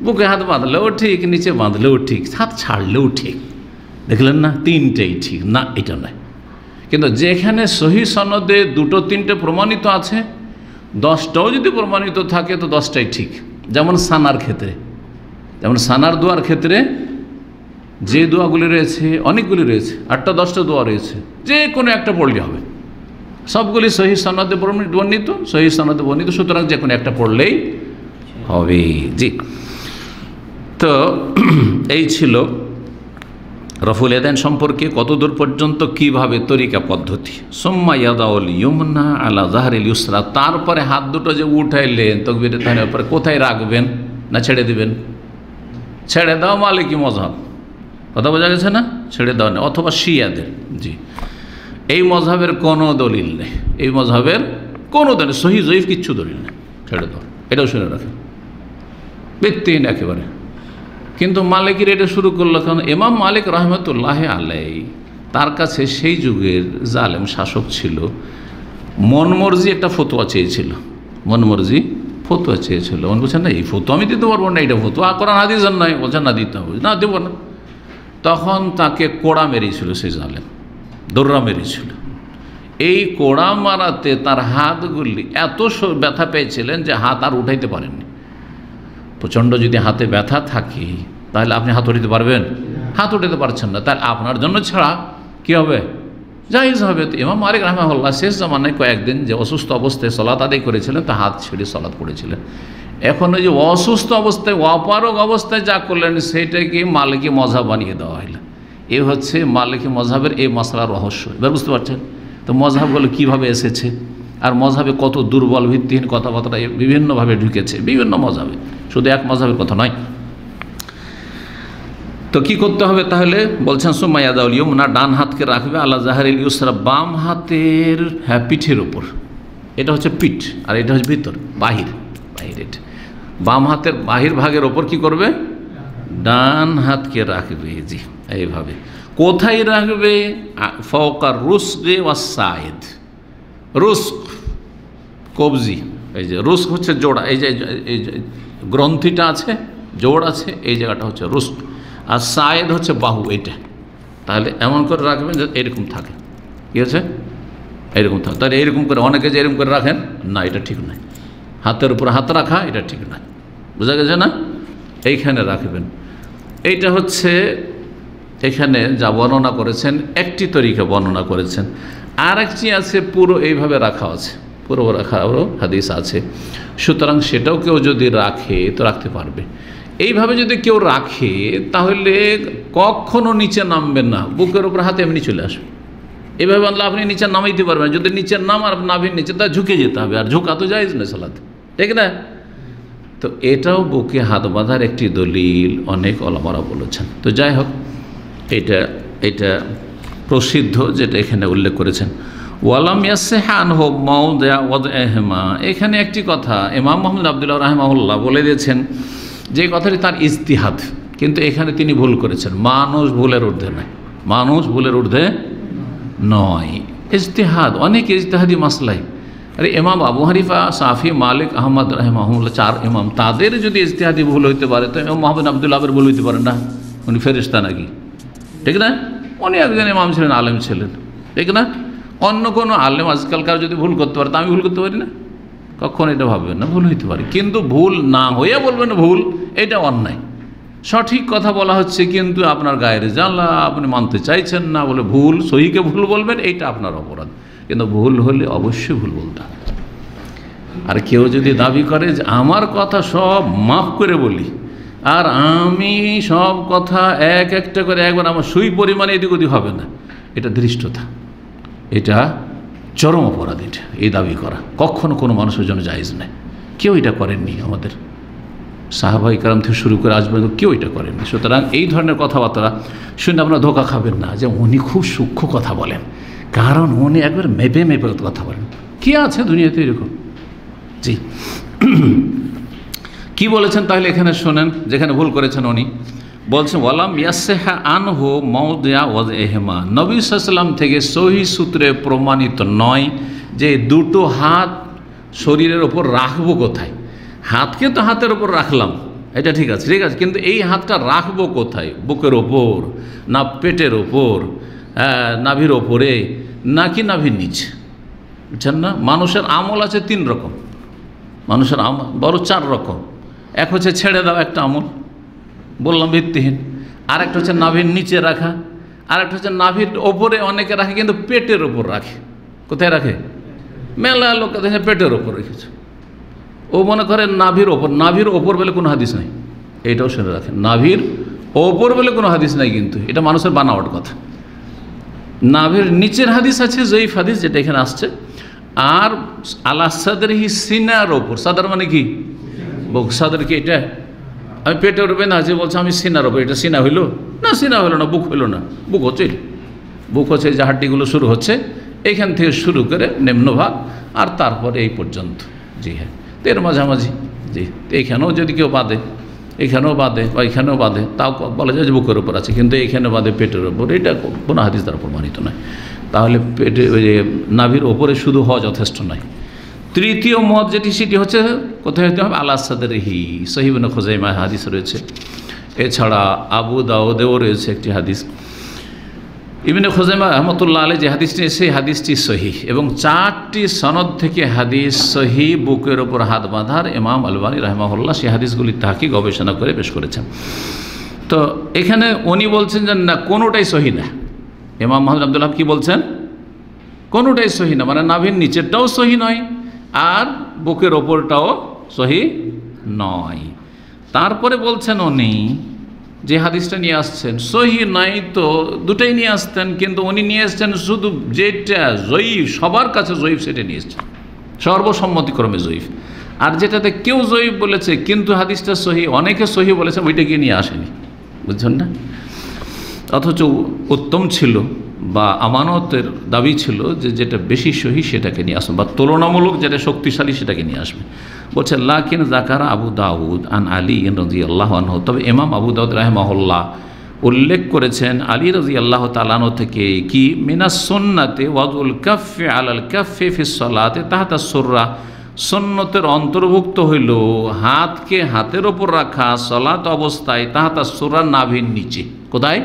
A: বুকে হাত বাঁধলেও ঠিক, নিচে বাঁধলেও ঠিক, হাত ছাড়লেও ঠিক। দেখলেন না? তিনটেই ঠিক। না, এটা নয়। কিন্তু যেখানে সহি সনদে দুটো তিনটে প্রমাণিত আছে, দশটাও যদি প্রমাণিত থাকে, তো দশটাই ঠিক। যেমন সানার ক্ষেত্রে। যেমন সানার দোয়ার ক্ষেত্রে যে দোয়াগুলি রয়েছে, অনেকগুলি রয়েছে, আটটা দশটা দোয়া রয়েছে, যে কোনো একটা পড়লে হবে। সবগুলি সহি সনদে বর্ণিত, সহি সনদে বর্ণিত। সুতরাং যে কোনো একটা পড়লেই হবে। জি। তো এই ছিল রফুল এদেন সম্পর্কে কতদূর পর্যন্ত কীভাবে তরিকা পদ্ধতি। সোম্মা ইয়াদাউল ইউমনা আলা জাহারিল ইউসরা। তারপরে হাত দুটো যে উঠাইলেন তকবিরে তাহলে পরে কোথায় রাখবেন না ছেড়ে দিবেন? ছেড়ে দাও মালিকি মজাব। কথা বোঝা গেছে না? ছেড়ে দাও না। অথবা শিয়াদের। জি। এই মজাবের কোনো দলিল নেই। এই মজাবের কোনো দলিল সহি, জয়ীফ কিচ্ছু দলিল নেই। ছেড়ে দাও। এটাও শুনে রাখেন। ভিত্তিহীন একেবারে। কিন্তু মালিকের এটা শুরু করল কারণ এমাম মালিক রহমতুল্লাহ আলাই তার কাছে সেই যুগের জালেম শাসক ছিল। মনমর্জি একটা ফতোয়া চেয়েছিল। মনমর্জি ফতোয়া চেয়েছিল। মন বলছেন না, এই ফতো আমি দিতে পারব না, এটা ফতোয়া। করান আদিজন নয় বলছেন, না, দিতে হবে। না, দেবো না। তখন তাকে কোড়া মেরেছিল সেই জালেম। দৌড়া মেরেছিল। এই কোড়া মারাতে তার হাতগুলি এত ব্যথা পেয়েছিলেন যে হাত আর উঠাইতে পারেননি। প্রচণ্ড যদি হাতে ব্যথা থাকে, তাহলে আপনি হাত উঠাতে পারবেন? হাত উঠাতে পারছেন না। তাহলে আপনার জন্য ছাড়া কী হবে? জাহিজ হবে। তো ইমাম মালিক রহমাল্লাহ শেষ জামানায় কয়েকদিন যে অসুস্থ অবস্থায় সলাৎ আদায় করেছিলেন তা হাত ছেড়ে সলাৎ পড়েছিলেন। এখন ওই যে অসুস্থ অবস্থায় অপারক অবস্থায় যা করলেন সেইটাকে মালিকি মজা বানিয়ে দেওয়া হইল। এ হচ্ছে মালিকি মজাবের এই মশলার রহস্য। এবার বুঝতে পারছেন? তো মজাবগুলো কীভাবে এসেছে? আর মজাবে কত দুর্বল ভিত্তিহীন কথাবার্তা বিভিন্নভাবে ঢুকেছে, বিভিন্ন মজাবে শুধু এক মজাবের কথা নয়। তো কি করতে হবে তাহলে? বলছেন সোমায়াদাউল ইয়মনা ডান হাতকে রাখবে আল্লাহ জাহারিল ইউসরা বাম হাতের হ্যাঁ পিঠের ওপর এটা হচ্ছে পিঠ, আর এটা হচ্ছে ভিতর, বাহির বাহির এটা। বাম হাতের বাহির ভাগের ওপর কি করবে? ডান হাতকে রাখবে, জি, এইভাবে। কোথায় রাখবে? ফৌকার রুসকে ওয়াসায়েদ রুস্ক, কবজি, এই যে, রুস্ক হচ্ছে জোড়া, এই যে এই যে, গ্রন্থিটা আছে, জোড় আছে, এই জায়গাটা হচ্ছে রুস্ক। আর সায়েদ হচ্ছে বাহু এটা তাহলে এমন করে রাখবেন যে এরকম থাকে। কী আছে? এরকম থাকে। তাহলে এরকম করে, অনেকে যে এরকম করে রাখেন, না, এটা ঠিক নয়। হাতের উপর হাত রাখা, এটা ঠিক নয়। বোঝা গেছে না? এইখানে রাখবেন। এইটা হচ্ছে এখানে যা বর্ণনা করেছেন, একটি তরিকা বর্ণনা করেছেন। আর একটি আছে, পুরো এইভাবে রাখা আছে, পুরো রাখারও হাদিস আছে। সুতরাং সেটাও কেউ যদি রাখে, তো রাখতে পারবে। এইভাবে যদি কেউ রাখে, তাহলে কখনো নিচে নামবেন না, বুকের উপর হাতে এমনি চলে আসবে। এভাবে আনলে আপনি নিচে নামাইতে পারবেন, যদি নিচের নাম আর নাভির নিচে, তা ঝুঁকে যেতে হবে, আর ঝুঁকা তো যাইজ না সালাতে। ঠিক না? তো এটাও বুকে হাত বাঁধার একটি দলিল অনেক অলামারা বলেছেন। তো যাই হোক, এটা এটা প্রসিদ্ধ যেটা এখানে উল্লেখ করেছেন। ওয়ালাম ইয়াসেহান হো মাউদ এহমা এখানে একটি কথা, ইমাম মোহাম্মদ আবদুল্লাহ রাহমাউল্লাহ বলে দিয়েছেন যে কথাটি তার ইস্তিহাদ কিন্তু এখানে তিনি ভুল করেছেন। মানুষ ভুলের ঊর্ধ্বে নয়। মানুষ ভুলের ঊর্ধ্বে নয়। ইজতেহাদ, অনেক ইজতেহাদি মাসলাই। আরে ইমাম আবু হানিফা, সাফি, মালিক, আহমদ রহমাহুল্লাহ, চার ইমাম। তাদের যদি ইজতেহাদি ভুল হইতে পারে, তো ইমাম মোহাম্মদ আবদুল্লাহের ভুল হইতে পারে না। উনি ফেরিস্তা নাকি? ঠিক না? উনি একজন ইমাম ছিলেন, আলেম ছিলেন। ঠিক না? অন্য কোনো আলেম আজকালকার যদি ভুল করতে পারে, তা আমি ভুল করতে পারি না? কখন এটা ভাববেন না, ভুল হইতে পারে। কিন্তু ভুল না হয়ে বলবেন ভুল, এটা অন্যায়। সঠিক কথা বলা হচ্ছে, কিন্তু আপনার গায়ের জানলা আপনি মানতে চাইছেন না বলে ভুল, সহিকে ভুল বলবেন, এইটা আপনার অপরাধ। কিন্তু ভুল হলে অবশ্যই ভুল বলতে হবে। আর কেউ যদি দাবি করে যে আমার কথা সব মাফ করে বলি, আর আমি সব কথা এক একটা করে একবার আমার সুই পরিমাণে এদিক ওদিক হবে না, এটা ধৃষ্টতা। এটা চরম অপরাধ এটা, এই দাবি করা। কখনো কোনো মানুষের জন্য জায়জ নেই কেউ এটা করেননি আমাদের সাহাবাই কারাম থেকে শুরু করে আসবেন কেউ এটা করেননি। সুতরাং এই ধরনের কথাবার্তা শুনে আপনারা ধোকা খাবেন না। যে উনি খুব সূক্ষ্ম কথা বলেন। কারণ উনি একবার মেপে মেপে কথা বলেন। কি আছে দুনিয়াতে এরকম? জি। কি বলেছেন তাহলে এখানে শোনেন, যেখানে ভুল করেছেন উনি। বলছেন, ওয়ালাম ইয়াসেহা আনহু মৌদিয়া ওয়াজ এহেমা নবী সাল্লাম থেকে সহি সূত্রে প্রমাণিত নয় যে দুটো হাত শরীরের ওপর রাখব কোথায়। হাতকে তো হাতের ওপর রাখলাম, এটা ঠিক আছে ঠিক আছে। কিন্তু এই হাতটা রাখব কোথায়? বুকের ওপর না পেটের ওপর? নাভির ওপরে, নাকি নাভির নিচে। বুঝছেন না? মানুষের আমল আছে তিন রকম। মানুষের আম বড় চার রকম। এক হচ্ছে ছেড়ে দাও একটা আমল, বললাম ভিত্তিহীন। আর একটা হচ্ছে নাভির নিচে রাখা। আর একটা হচ্ছে নাভির ওপরে অনেকে রাখে, কিন্তু পেটের ওপর রাখে। কোথায় রাখে? মেলা লোক দেখে পেটের ওপর রেখেছে। ও মনে করে নাভির ওপর নাভির ওপর বলে কোনো হাদিস নাই। এইটাও শুনে রাখেন। নাভির ওপর বলে কোনো হাদিস নাই কিন্তু। এটা মানুষের বানাওয়াট কথা। নাভির নিচের হাদিস আছে, জয়ীফ হাদিস, যেটা এখানে আসছে। আর আলা সাদের হি সিনার ওপর। সাদার মানে কি? বুক সাদের কি এটা? আমি পেটের উপরে না, যে বলছে আমি সিনার ওপর। এটা সিনা হইল? না, সিনা হইল না, বুক হইল না। বুক হচ্ছে বুক হচ্ছে যে হাড্ডিগুলো শুরু হচ্ছে। এইখান থেকে শুরু করে নিম্নভাগ। আর তারপরে এই পর্যন্ত। জি হ্যাঁ। তো এর মাঝামাঝি। জি। তো এইখানেও যদি কেউ বাঁধে এখানেও বাঁধে বা এখানেও বাঁধে, তাও বলা যায় যে বুকের ওপর আছে, কিন্তু এখানে বাঁধে পেটের ওপর এটা কোনো হাদিস দ্বারা প্রমাণিত নয়। তাহলে পেটে ওই যে নাভির ওপরে শুধু হওয়া যথেষ্ট নয়। তৃতীয় মত যেটি, সেটি হচ্ছে, কোথায় হতে হবে? আল্লাহ সাদের হি সহিবিন খোজাইমা হাদিস রয়েছে। এছাড়া আবু দাউদেও রয়েছে একটি হাদিস। ইবিনে খোজাইমা রহমতুল্লাহ আলী যে হাদিসটি, সেই হাদিসটি সহি এবং চারটি সনদ থেকে হাদিস সহি বুকের ওপর হাত বাঁধার ইমাম আলবানী রহমাহুল্লাহ সেই হাদিসগুলি তাকে গবেষণা করে পেশ করেছেন। তো এখানে উনি বলছেন যে, না, কোনোটাই সহি না। ইমাম মোহাম্মদ আবদুল্লাহ কি বলছেন? কোনোটাই সহি না। মানে নাভির নিচেরটাও সহি নয়, আর বুকের ওপরটাও সহি নয়। তারপরে বলছেন উনি যে হাদিসটা নিয়ে আসছেন, সহি নাই তো দুটাই নিয়ে আসতেন, কিন্তু উনি নিয়ে এসছেন শুধু যেটা জয়ীফ, সবার কাছে জয়ীফ সেটা নিয়ে এসছেন। সর্বসম্মতিক্রমে জয়ীফ। আর যেটাতে কেউ জয়ীফ বলেছে, কিন্তু হাদিসটা সহি, অনেকে সহি বলেছে, ওইটা গিয়ে নিয়ে আসেনি। বুঝছেন না? অথচ উত্তম ছিল বা আমানতের দাবি ছিল যে যেটা বেশি সহি সেটাকে নিয়ে আসবে বা তুলনামূলক যেটা শক্তিশালী সেটাকে নিয়ে আসবে। বলছে, লাকিন জাকারা আবু দাউদ আন আলী রাজি আল্লাহ আনহ। তবে ইমাম আবু দাউদ রাহমাহুল্লাহ উল্লেখ করেছেন, আলী রাজি আল্লাহ তালানো থেকে কি মিনা সন্নাতে ওয়াজুল কাফে আলাল কাফে ফিসলাতে তাহাতা সোর্রা? সন্ন্যতের অন্তর্ভুক্ত হইল, হাতকে হাতের ওপর রাখা সলাত অবস্থায় তাহাতা সোর্রা নাভির নিচে। কোথায়?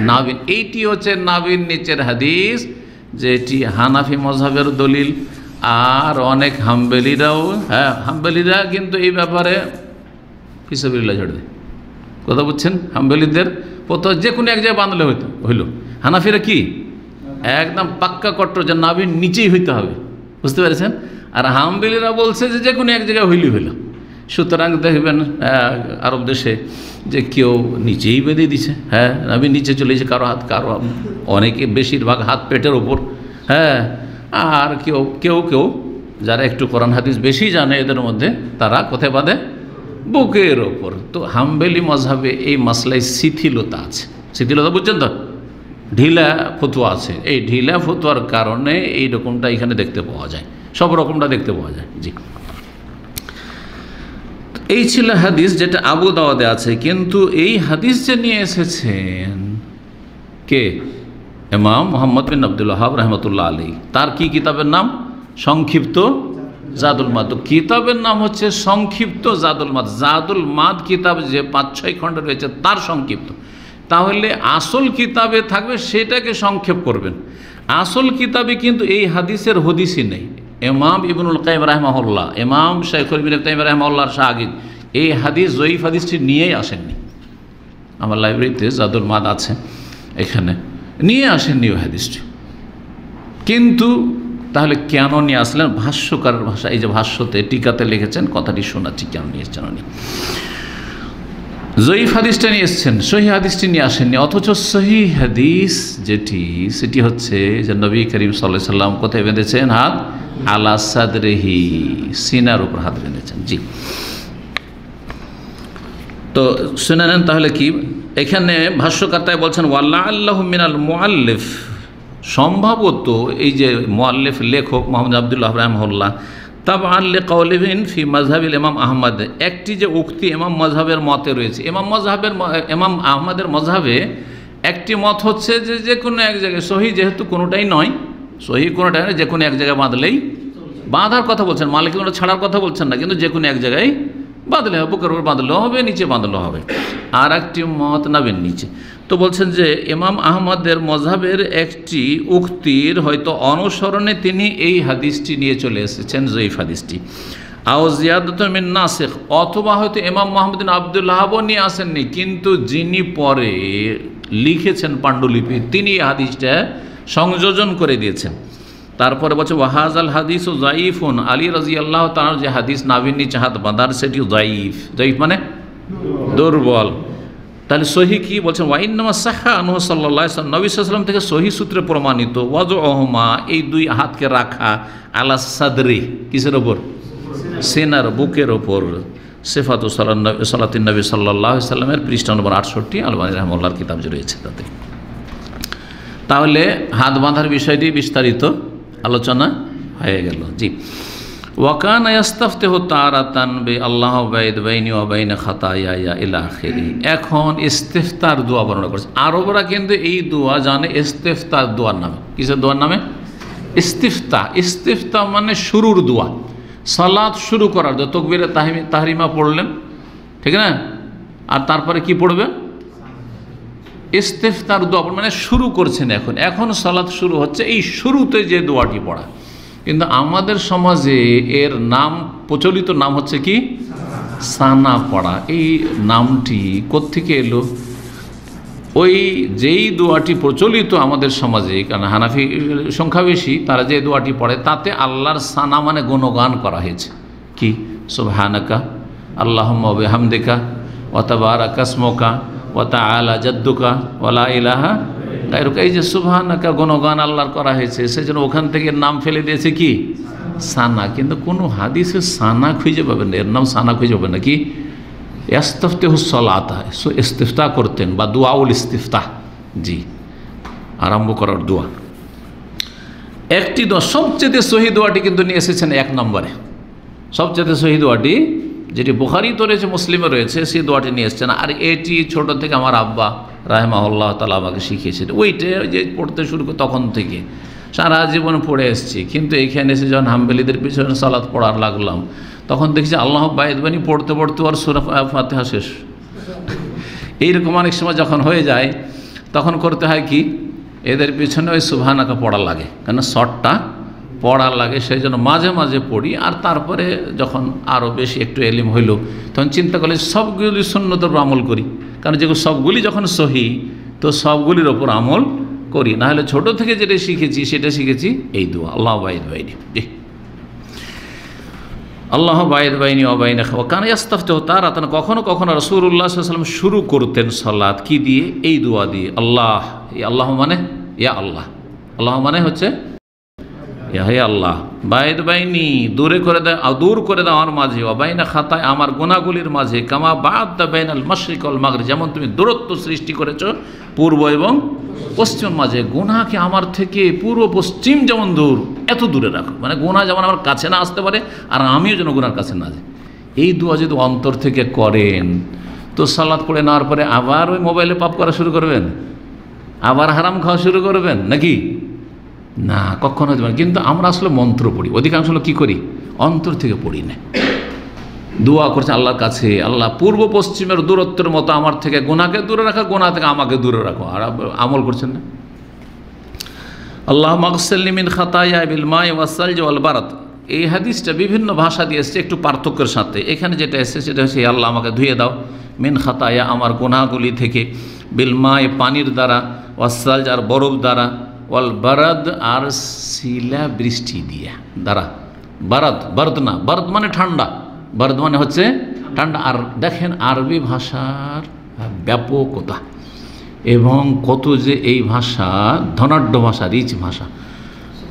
A: নাবিন, এইটি হচ্ছে নাবিন নিচের হাদিস যেটি হানাফি মজহাবের দলিল। আর অনেক হাম্বেলিরাও হ্যাঁ হাম্বেলিরা কিন্তু এই ব্যাপারে ফিসবিল্লা ছেড়ে দেয়। কথা বুঝছেন? হাম্বেলিদের প্রথম যে কোনো এক জায়গায় বাঁধলে হইতো, হইল। হানাফিরা কি? একদম পাক্কা কট্টর যে নাবিন নিচেই হইতে হবে। বুঝতে পেরেছেন? আর হাম্বেলিরা বলছে যে যে কোনো এক জায়গায় হইলি হইল। সুতরাং দেখবেন আরব দেশে যে কেউ নিচেই বেঁধে দিছে হ্যাঁ আমি নিচে চলে যাই কারও হাত, কারও অনেকে বেশিরভাগ হাত পেটের ওপর হ্যাঁ আর কেউ কেউ কেউ, যারা একটু কোরআন হাদিস বেশি জানে, এদের মধ্যে তারা কোথায় বাঁধে? বুকের ওপর। তো হাম্বেলি মজাবে এই মাসলায় শিথিলতা আছে। শিথিলতা বুঝছেন তো? ঢিলা ফতুয়া আছে। এই ঢিলা ফতুয়ার কারণে এই রকমটা এখানে দেখতে পাওয়া যায়। সব রকমটা দেখতে পাওয়া যায়। জি। এই ছিল হাদিস যেটা আবু দাওয়াদে আছে, কিন্তু এই হাদিস যে নিয়ে এসেছেন কে? এমাম মোহাম্মদ বিন আবদুল্লাহাব রহমতুল্লাহ আলী তার কি কিতাবের নাম? সংক্ষিপ্ত জাদুল মাদ। কিতাবের নাম হচ্ছে সংক্ষিপ্ত জাদুল মাদ। জাদুল মাদ কিতাব যে পাঁচ ছয় খণ্ড রয়েছে, তার সংক্ষিপ্ত। তাহলে আসল কিতাবে থাকবে, সেটাকে সংক্ষেপ করবেন। আসল কিতাবে কিন্তু এই হাদিসের হদিসই নেই। এমাম ইবনুল কাইম রাহমাহুল্লাহ এমাম শেখুল বিন কাইম রাহমাউল্লাহর শাহিদ এই হাদিস, জয়ীফ হাদিসটি নিয়েই আসেননি। আমার লাইব্রেরিতে জাদুল মাদ আছে এখানে। নিয়ে আসেননি ওই হাদিসটি। কিন্তু তাহলে কেন নিয়ে আসলেন? ভাষ্যকারের ভাষা, এই যে ভাষ্যতে টিকাতে লিখেছেন, কথাটি শোনাচ্ছি, কেন নিয়ে উনি? জয়ীফ হাদিসটা নিয়ে এসছেন, সহি হাদিসটি নিয়ে আসেননি, অথচ সহি হাদিস যেটি, সেটি হচ্ছে যে নবী করিম সাল্লাহ সাল্লাম কোথায় বেঁধেছেন? হাত আলা সাদরেহি, সিনার উপর হাত বেঁধেছেন, জি। তো শুনে নেন তাহলে কি, এখানে ভাষ্যকর্তায় বলছেন ওয়াল্লা আল্লাহ মিনাল মোয়াল্লিফ সম্ভবত এই যে মোয়াল্লিফ লেখক মোহাম্মদ আবদুল্লাহ রহমল্লাহ তাব আল্লে কৌলিবিন ফি মজহাবিল ইমাম আহমদ। একটি যে উক্তি ইমাম মজহাবের মতে রয়েছে, ইমাম মজহাবের ইমাম আহমদের মজহাবে একটি মত হচ্ছে যে যে কোনো এক জায়গায়, সহি যেহেতু কোনোটাই নয়, সহি কোনোটাই নয় যে কোনো এক জায়গায় বাঁধলেই বাঁধার কথা বলছেন, মালিক কোনো ছাড়ার কথা বলছেন না, কিন্তু যে কোনো এক জায়গায় বাঁধলে হবে, বুকের উপর বাঁধলেও হবে, নিচে বাঁধলেও হবে। আর একটি মত নাবেন নিচে তো বলছেন যে ইমাম আহমদের মজাবের একটি উক্তির হয়তো অনুসরণে তিনি এই হাদিসটি নিয়ে চলে এসেছেন, জয়ীফ হাদিসটি। আও জিয়াদতমিন নাসেখ, অথবা হয়তো ইমাম মোহাম্মদিন আবদুল্লাহবও নিয়ে আসেননি, কিন্তু যিনি পরে লিখেছেন পাণ্ডুলিপি, তিনি এই হাদিসটা সংযোজন করে দিয়েছেন। তারপরে বলছে ওয়াহাজ আল হাদিস ও জাইফুন আলী রাজি আল্লাহ তার যে হাদিস নাবিনী চাহাত বাঁধার সেটি জাইফ জাইফ মানে দুর্বল। তাহলে সহি কি? বলছেন ওয়াইনামা সাহা আনহ সাল্লাম থেকে সহি সূত্রে প্রমাণিত ওয়াজ ওহমা এই দুই হাতকে রাখা, আলা সাদরি, কিসের ওপর? সেনার, বুকের ওপর। সেফাতু সাল্লাতিন নবী সাল্লাহ সাল্লামের পৃষ্ঠা নম্বর আটষট্টি, আলবানী রহমল্লার কিতাব রয়েছে তাতে। তাহলে হাত বাঁধার বিষয়টি বিস্তারিত আলোচনা হয়ে গেল। জি। ওয়াকান আয়াস্তাফতে হো তারাতান বে আল্লাহ বাইনি ওয়াবাইন খাতা ইয়া ইলা আখেরি। এখন ইস্তেফতার দোয়া বর্ণনা করছে। আরবরা কিন্তু এই দোয়া জানে ইস্তেফতার দোয়ার নামে। কিসের দোয়ার নামে? ইস্তিফতা। ইস্তিফতা মানে শুরুর দোয়া। সালাদ শুরু করার দোয়া। তকবিরে তাহিমি তাহরিমা পড়লেন। ঠিক না? আর তারপরে কি পড়বেন ইস্তেফতার দোয়া মানে শুরু করছেন এখন। এখন সালাদ শুরু হচ্ছে। এই শুরুতে যে দোয়াটি পড়া। কিন্তু আমাদের সমাজে এর নাম, প্রচলিত নাম হচ্ছে কি? সানা পড়া এই নামটি কোত্থেকে এলো? ওই যেই দোয়াটি প্রচলিত আমাদের সমাজে, কারণ হানাফি সংখ্যা বেশি, তারা যে দোয়াটি পড়ে, তাতে আল্লাহর সানা মানে গুণগান করা হয়েছে। কি? সুবহানাকা আল্লাহ হামদেকা অতবার আকাশমোকা ওতা আলা জাদ্দুকা ওলা ইলাহা গায়রুকা এই যে সুবহানাকা গণগান আল্লাহর করা হয়েছে, সেজন্য ওখান থেকে নাম ফেলে দিয়েছে কি? সানা। কিন্তু কোনো হাদিসে সানা খুঁজে পাবেন না। এর নাম সানা খুঁজে পাবেন না কি? এস্তফতে হুসলাতা সো ইস্তিফতা করতেন বা দোয়াউল ইস্তিফতা। জি। আরম্ভ করার দোয়া। একটি দোয়া, সবচেয়ে সহি দোয়াটি কিন্তু নিয়ে এসেছেন এক নম্বরে। সবচেয়ে সহি দোয়াটি, যেটি বুখারি তো রয়েছে, মুসলিমে রয়েছে, সেই দোয়াটি নিয়ে এসছেন। আর এটি ছোট থেকে আমার আব্বা রাহমাউল্লাহ তালা আমাকে শিখিয়েছেন। ওইটা যে পড়তে শুরু করে, তখন থেকে। সারা জীবন পড়ে এসছি। কিন্তু এইখানে এসে যখন হাম্বেলিদের পিছনে সালাদ পড়ার লাগলাম, তখন দেখছি আল্লাহ বাইদবানি পড়তে পড়তে আর সুরা ফাতেহা শেষ। এইরকম অনেক সময় যখন হয়ে যায়, তখন করতে হয় কি? এদের পিছনে ওই সুভানাকা পড়া লাগে। কেন শটটা পড়া লাগে, সেই জন্য মাঝে মাঝে পড়ি। আর তারপরে যখন আরও বেশি একটু এলিম হইল, তখন চিন্তা করলে সবগুলি সন্ন্যতর আমল করি। কারণ যেগুলো সবগুলি যখন সহি, তো সবগুলির ওপর আমল করি। না হলে ছোটো থেকে যেটা শিখেছি, সেটা শিখেছি এই দোয়া। আল্লাহ বাইদ বাইনি আল্লাহ বাইদ বাইনি অবাইন ওখানে আস্তাফতে তারা তারা কখনো কখনো রসুল্লাহ সাল্লাম শুরু করতেন সাল্লাদ কি দিয়ে? এই দোয়া দিয়ে। আল্লাহ। আল্লাহ মানে? ইয়া আল্লাহ। আল্লাহ মানে হচ্ছে হে আল্লাহ, বাইদ বাইনি, দূরে করে দেয় দূর করে দাও আমার মাঝে অবাইনা খাতায় আমার গোনাগুলির মাঝে, কামা বাদ দা বাইনাল মাসরিকল মাগরে যেমন তুমি দূরত্ব সৃষ্টি করেছ পূর্ব এবং পশ্চিম মাঝে গোনাকে আমার থেকে পূর্ব পশ্চিম যেমন দূর, এত দূরে রাখো। মানে গোনা যেমন আমার কাছে না আসতে পারে, আর আমিও যেন গোনার কাছে না যাই। এই দোয়া যদি অন্তর থেকে করেন, তো সালাদ পড়ে নেওয়ার পরে আবার ওই মোবাইলে পাপ করা শুরু করবেন? আবার হারাম খাওয়া শুরু করবেন? নাকি? না, কখনো হতে পারে কিন্তু আমরা আসলে মন্ত্র পড়ি। অধিকাংশ লোক কী করি? অন্তর থেকে পড়ি না। দোয়া করছে আল্লাহর কাছে, আল্লাহ পূর্ব পশ্চিমের দূরত্বের মতো আমার থেকে গোনাকে দূরে রাখা, গোনা থেকে আমাকে দূরে রাখো। আর আমল করছেন না? আল্লাহ মকসলিমিন খাতায়া বিল মাই ওয়াসাল জওয়াল বারাত এই হাদিসটা বিভিন্ন ভাষা দিয়ে এসছে একটু পার্থক্যের সাথে। এখানে যেটা এসছে সেটা হচ্ছে আল্লাহ, আমাকে ধুয়ে দাও মিন খাতায়া আমার গোনাগুলি থেকে। বিল মায় পানির দ্বারা ওয়াসাল আর বরফ দ্বারা ওয়াল বারাদ আর শিলা বৃষ্টি দিয়া। দ্বারা বারাদ, বারদ না, বারদ মানে ঠান্ডা। বারদ মানে হচ্ছে ঠান্ডা। আর দেখেন আরবি ভাষার ব্যাপকতা এবং কত যে এই ভাষা, ধনাঢ্য ভাষা রিচ ভাষা।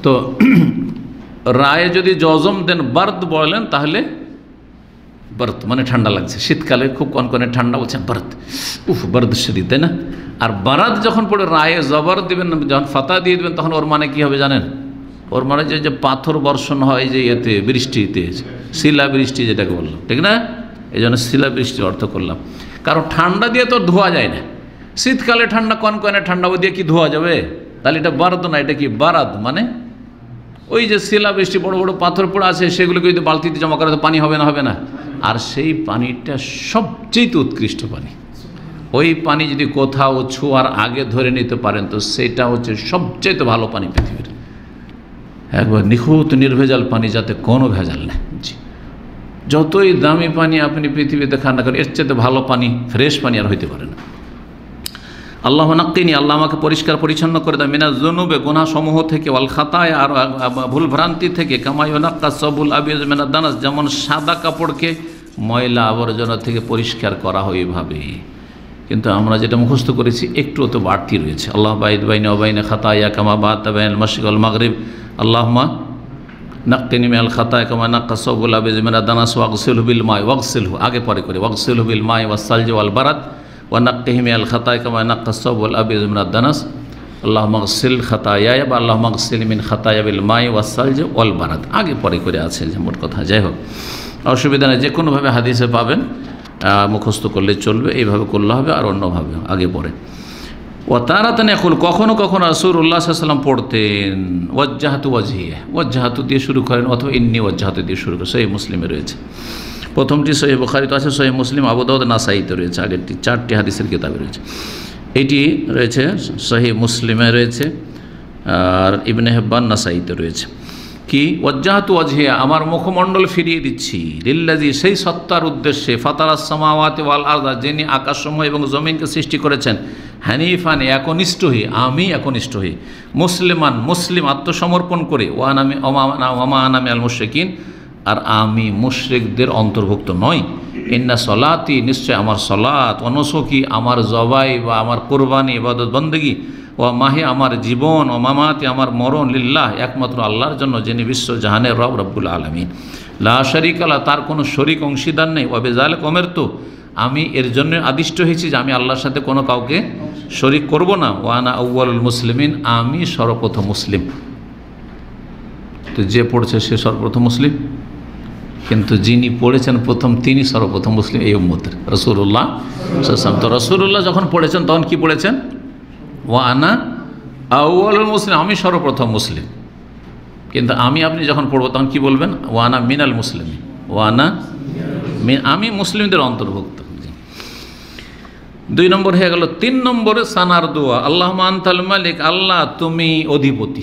A: তো রায়ে যদি জজম দেন বার্দ বলেন, তাহলে বার্দ মানে ঠান্ডা লাগছে। শীতকালে খুব কনকনে ঠান্ডা বলছেন বার্দ উফ বরদ শরীর, তাই না? আর বারাত যখন পড়ে, রায়ে জবর দিবেন, যখন ফাতা দিয়ে দেবেন, তখন ওর মানে কি হবে জানেন? ওর মানে যে যে পাথর বর্ষণ হয় যে এতে বৃষ্টিতে শিলা বৃষ্টি যেটাকে বললাম ঠিক না? এই জন্য শিলা বৃষ্টির অর্থ করলাম। কারণ ঠান্ডা দিয়ে তো ধোয়া যায় না। শীতকালে ঠান্ডা, কনকনে ঠান্ডা, ও দিয়ে কি ধোয়া যাবে? তাহলে এটা বারাত না, এটা কি বারাত মানে ওই যে শিলা বৃষ্টি, বড় বড় পাথর পড়ে আছে, সেগুলোকে যদি বালতিতে জমা করা তো পানি হবে না হবে না। আর সেই পানিটা সবচেয়ে উৎকৃষ্ট পানি। ওই পানি যদি কোথাও ছোঁয়ার আগে ধরে নিতে পারেন, তো সেটা হচ্ছে সবচেয়ে ভালো পানি পৃথিবীর। একবার নিখুঁত, নির্ভেজাল পানি যাতে কোনো ভেজাল নেই। যতই দামি পানি আপনি পৃথিবীতে খান না করেন এর চেয়ে ভালো পানি, ফ্রেশ পানি আর হইতে পারে না। আল্লাহ নাক্কিনি আল্লাহ আমাকে পরিষ্কার পরিচ্ছন্ন করে দেয় মিনা জনুবে গোনা সমূহ থেকে, ওয়াল খাতায়, আর ভুল ভ্রান্তি থেকে, কামাই নাক্কা সবুল আবিজ মিনা দানাস, যেমন সাদা কাপড়কে ময়লা আবর্জনা থেকে পরিষ্কার করা হয় এভাবে কিন্তু আমরা যেটা মুখস্থ করেছি, একটু তো বাড়তি রয়েছে। আল্লাহ বাইদ বাইন অবাইন খাতায়া কামা বাত বাইন মশিকল মাগরিব। আল্লাহমা নাক্কিনি মেল খাতায় কামা নাক্কা সবুল আবিজ মেনা দানাস ওয়াকসিল বিল মাই ওয়াকসিল আগে পরে করে ওয়াকসিল বিল মাই ওয়াসালজ ওয়াল বারাত। ওয়ানাক্কিহি মিয়াল খাতায় কামা নাক্কা সবুল আবিজ দানাস আল্লাহ মকসিল খাতায়া বা আল্লাহ মকসিল মিন খাতায়া বিল মাই ওয়াসালজ ওয়াল বারাত আগে পরে করে আছে যে মোট কথা। যাই হোক, অসুবিধা নেই যে কোনোভাবে হাদিসে পাবেন মুখস্থ করলে চলবে, এইভাবে করলে হবে আর অন্যভাবে আগে পরে। ও তারা তেন এখন কখনও কখনো আসুর উল্লাহ সাল্লাম পড়তেন, ওয়াজ্জাহাতু ওয়াজহিয়ে, ওয়াজ্জাহাতু দিয়ে শুরু করেন অথবা ইন্নি ওয়াজ্জাহাতু দিয়ে শুরু করেন সেই মুসলিমে রয়েছে। প্রথমটি সহি বুখারিতে আছে সহি মুসলিম আবুদাউদ নাসাইতে রয়েছে, আগেরটি চারটি হাদিসের কিতাবে রয়েছে। এটি রয়েছে সহি মুসলিমে রয়েছে, আর ইবনে হেব্বান নাসাইতে রয়েছে। কি? ওয়াজ্জাহাতু ওয়াজহিয়া আমার মুখমণ্ডল ফিরিয়ে দিচ্ছি। লিল্লাজি সেই সত্তার উদ্দেশ্যে ফাতারাস সামাওয়াতি ওয়াল আরদা, যিনি আকাশসমূহ এবং জমিনকে সৃষ্টি করেছেন, হানিফান একনিষ্ঠ হয়ে আমি একনিষ্ঠ হয়ে মুসলিমান, মুসলিম আত্মসমর্পণ করে ওয়ানামি ওমা আনামি আল মুশরিকিন আর আমি মুশরিকদের অন্তর্ভুক্ত নই। ইন্না সলাতি, নিশ্চয় আমার সলাত অনসকি আমার জবাই বা আমার কোরবানি, ইবাদত, বন্দগি ও মাহে আমার জীবন ও মামাতি আমার মরণ লিল্লাহ, একমাত্র আল্লাহর জন্য, যিনি বিশ্ব জাহানের রব রব্বুল আলমিন। লা শরিক আল্লাহ তার কোনো শরিক অংশীদার নেই। ওবে জাল কমের তো আমি এর জন্য আদিষ্ট হয়েছি যে আমি আল্লাহর সাথে কোনো কাউকে শরিক করব না। ওয়ানা আউ্বালুল মুসলিমিন, আমি সর্বপ্রথম মুসলিম। তো যে পড়ছে সে সর্বপ্রথম মুসলিম? কিন্তু যিনি পড়েছেন প্রথম তিনি সর্বপ্রথম মুসলিম এই উম্মতের। রসুল্লাহ। তো রসুল্লাহ যখন পড়েছেন তখন কি পড়েছেন? ওয়ানা আউ্বালুল মুসলিম, আমি সর্বপ্রথম মুসলিম। কিন্তু আমি আপনি যখন পড়ব তখন কি বলবেন? ওয়ানা মিনাল মুসলিম। ওয়ানা আমি মুসলিমদের অন্তর্ভুক্ত। দুই নম্বর হয়ে গেল, তিন নম্বরে সানার দোয়া। আল্লাহ মান্তাল মালিক, আল্লাহ তুমি অধিপতি।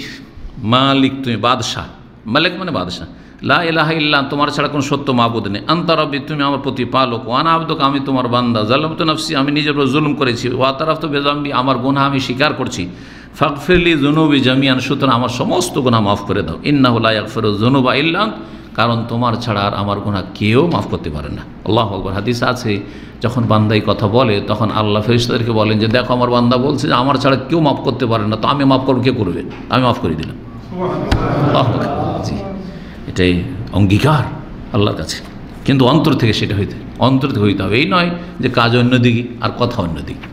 A: মালিক তুমি বাদশাহ। মালিক মানে বাদশাহ। লা ইলাহা ইল্লা তোমার ছাড়া কোনো সত্য মাবুদ নেই। আন্তারব্বি তুমি আমার প্রতি পালক ওয়ান আব্দক আমি তোমার বান্দা। জালাম তো নফসি আমি নিজের উপর জুলুম করেছি। ওয়াতারাফ তো বেজাম্বি আমার গুনাহ আমি স্বীকার করছি। ফাকফিরলি জুনুবি জামিয়ান সুতরাং আমার সমস্ত গুনাহ মাফ করে দাও। ইন্নাহুল্লাহ আকফর জুনুবা ইল্লান কারণ তোমার ছাড়া আর আমার গুনাহ কেউ মাফ করতে পারে না। আল্লাহ আকবর হাদিস আছে যখন বান্দাই কথা বলে তখন আল্লাহ ফেরিস্তাদেরকে বলেন যে দেখো আমার বান্দা বলছে যে আমার ছাড়া কেউ মাফ করতে পারে না। তো আমি মাফ করব কে করবে? আমি মাফ করে দিলাম। এটাই অঙ্গীকার আল্লাহর কাছে। কিন্তু অন্তর থেকে সেটা হইতে, অন্তর থেকে হইতে হবে। এই নয় যে কাজ অন্যদিকে আর কথা অন্যদিকে।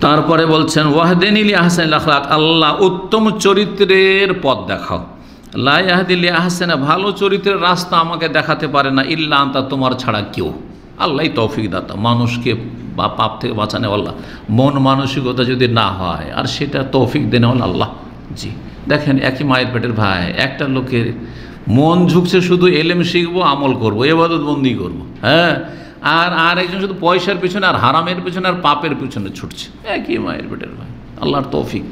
A: তারপরে বলছেন ওয়াহদিনিলি আহসান আখলাক আল্লাহ উত্তম চরিত্রের পথ দেখাও। লাই লাহদিলি আহসানা ভালো চরিত্রের রাস্তা আমাকে দেখাতে পারে না, ইল্লা আন্তা, তোমার ছাড়া কেউ। আল্লাহ তৌফিক দাতা, মানুষকে বা পাপ থেকে বাঁচানো আল্লাহ। মন মানসিকতা যদি না হয়, আর সেটা তৌফিক দেনে আল্লাহ। জি। দেখেন, একই মায়ের পেটের ভাই, একটা লোকের মন ঝুঁকছে শুধু এলেম শিখব, আমল করব এবাদত বন্দি করব হ্যাঁ? আর আর একজন শুধু পয়সার পিছনে আর হারামের পিছনে আর পাপের পিছনে ছুটছে। একই মায়ের পেটের ভাই, আল্লাহর তৌফিক।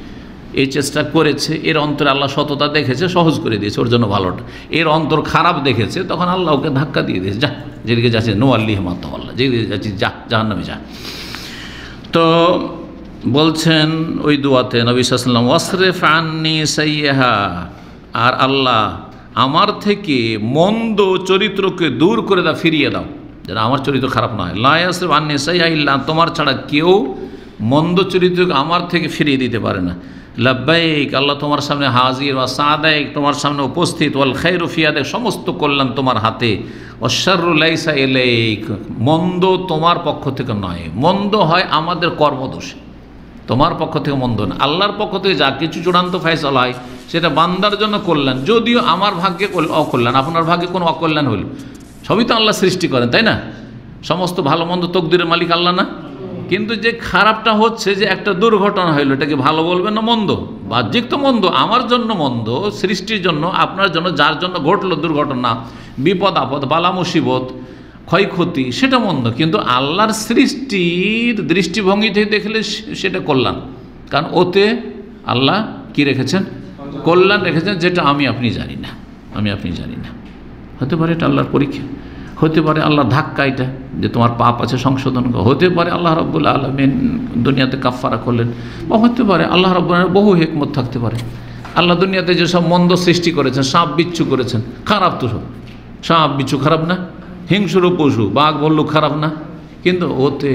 A: এই চেষ্টা করেছে, এর অন্তরে আল্লাহ সততা দেখেছে, সহজ করে দিয়েছে, ওর জন্য ভালোটা এর অন্তর খারাপ দেখেছে, তখন আল্লাহ ওকে ধাক্কা দিয়ে দিয়েছে, যা, যেদিকে যাচ্ছে নো আল্লিহ আল্লাহ যেদিকে যাচ্ছি যা, জাহান্নামে যা। তো বলছেন ওই দুয়াতে, নবী সাল্লাম ওয়াসরেফ আননি সাইয়াহা আর আল্লাহ, আমার থেকে মন্দ চরিত্রকে দূর করে দাও, ফিরিয়ে দাও। যেন আমার চরিত্র খারাপ নয় লায়াসরেফ আন্নি সাইয়া ইল্লা, তোমার ছাড়া কেউ মন্দ চরিত্রকে আমার থেকে ফিরিয়ে দিতে পারে না। লাব্বাইক, আল্লাহ তোমার সামনে হাজির বা সাদাইক, তোমার সামনে উপস্থিত, ওয়াল খাইরু ফিয়াদে, সমস্ত কল্যাণ তোমার হাতে। অশ্বারুলাইসা এলেক মন্দ তোমার পক্ষ থেকে নয়। মন্দ হয় আমাদের কর্মদোষে। তোমার পক্ষ থেকে মন্দ না আল্লাহর পক্ষ থেকে যা কিছু চূড়ান্ত ফয়সলা হয়, সেটা বান্দার জন্য কল্যাণ। যদিও আমার ভাগ্যে অকল্যাণ, আপনার ভাগ্যে কোনো অকল্যাণ হইল। সবই তো আল্লাহ সৃষ্টি করেন, তাই না? সমস্ত ভালো মন্দ তকদিরের মালিক আল্লাহ না? কিন্তু যে খারাপটা হচ্ছে যে একটা দুর্ঘটনা হইল, এটাকে ভালো বলবেন না মন্দ? বাহ্যিক তো মন্দ, আমার জন্য মন্দ, সৃষ্টির জন্য, আপনার জন্য, যার জন্য ঘটলো দুর্ঘটনা, বিপদ, আপদ, বালা, মুসিবত ক্ষয়ক্ষতি, সেটা মন্দ। কিন্তু আল্লাহর সৃষ্টির দৃষ্টিভঙ্গি থেকে দেখলে সেটা কল্যাণ। কারণ ওতে আল্লাহ কি রেখেছেন? কল্যাণ রেখেছেন, যেটা আমি আপনি জানি না। আমি আপনি জানি না। হতে পারে এটা আল্লাহর পরীক্ষা। হতে পারে আল্লাহর ধাক্কা এটা, যে তোমার পাপ আছে সংশোধন। হতে পারে আল্লাহ রব্বুল আলমিন দুনিয়াতে কাফারা করলেন। বা হতে পারে আল্লাহ রব্বুল বহু হেকমত থাকতে পারে। আল্লাহ দুনিয়াতে যেসব মন্দ সৃষ্টি করেছেন, সাপ বিচ্ছু করেছেন, খারাপ তো সব। সাপ বিচ্ছু খারাপ না? হিংস্র পশু, বাঘ বললু খারাপ না। কিন্তু ওতে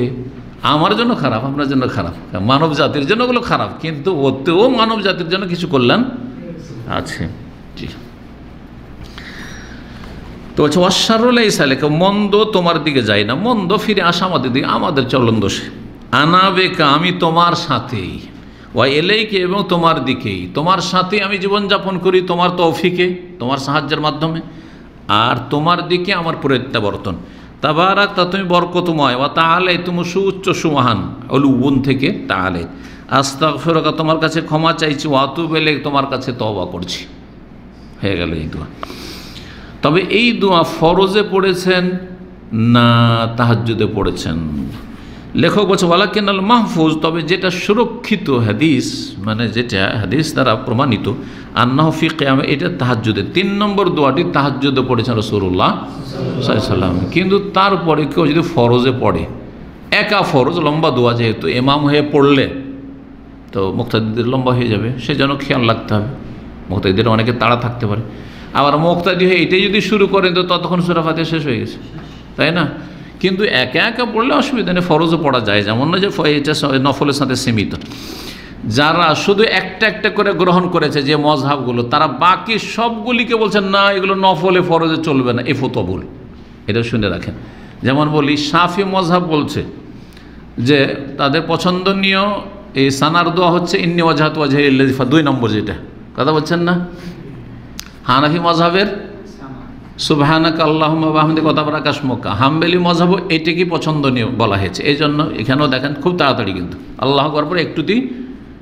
A: আমার জন্য খারাপ, আপনার জন্য খারাপ। মানব জাতির জন্য ওগুলো খারাপ, কিন্তু ওতেও মানব জাতির জন্য কিছু কল্যাণ আছে। জি। তো বলছে অশ্বারুল ইসালেকে মন্দ তোমার দিকে যায় না, মন্দ ফিরে আসা আমাদের দিকে, আমাদের চলন দোষে। আনাবেকা, আমি তোমার সাথেই। ওয়া এলেইকে এবং তোমার দিকেই। তোমার সাথে আমি জীবনযাপন করি, তোমার তৌফিকে, তোমার সাহায্যের মাধ্যমে। আর তোমার দিকে আমার প্রত্যাবর্তন। তাবারাক, তা তুমি বরকতময়। বা তাহলে তুমি সুউচ্চ সুমহান অলুবন থেকে তাহলে আস্তা ফেরকা তোমার কাছে ক্ষমা চাইছি। ওয়াতু বেলে তোমার কাছে তবা করছি। হয়ে গেল এই দোয়া। তবে এই দোয়া ফরজে পড়েছেন না তাহাজ্জুদে পড়েছেন? লেখক বলছে, ওয়ালাকিনাল মাহফুজ তবে যেটা সুরক্ষিত হাদিস মানে যেটা হাদিস দ্বারা প্রমাণিত, আন্নাহ ফি কেয়ামে, এটা তাহাজ্জুদে। তিন নম্বর দোয়াটি তাহাজ্জুদে পড়েছেন রসুল্লাহ সাল্লাম কিন্তু তারপরে কেউ যদি ফরজে পড়ে, একা ফরজ, লম্বা দোয়া যেহেতু এমাম হয়ে পড়লে, তো মুক্তাদিদের লম্বা হয়ে যাবে, সেজন্য খেয়াল রাখতে হবে। মুক্তাদিদের অনেকে তাড়া থাকতে পারে। আবার মুক্তাদি হয়ে এটাই যদি শুরু করেন, তো ততক্ষণ সুরাফাতে শেষ হয়ে গেছে। তাই না? কিন্তু একা একা পড়লে অসুবিধা নেই, ফরজও পড়া যায়। যেমন না যে এটা নফলের সাথে সীমিত। যারা শুধু একটা একটা করে গ্রহণ করেছে যে মজহাবগুলো, তারা বাকি সবগুলিকে বলছেন না, এগুলো নফলে, ফরজে চলবে না। এ ফতবুল এটা শুনে রাখেন। যেমন বলি সাফি মজহাব বলছে যে, তাদের পছন্দনীয় এই সানার দোয়া হচ্ছে, ইন্নি ওয়াজাহাত ওয়াজাহিফা দুই নম্বর যেটা। কথা বলছেন না? হানাফি মজহাবের সুবহানাক আল্লাহুম্মা বাহমদি কথা আকাশ মক্কা। হাম্বেলি মজহাব এটাকে পছন্দনীয় বলা হয়েছে। এই জন্য এখানেও দেখেন খুব তাড়াতাড়ি কিন্তু। আল্লাহ করার পর একটুতেই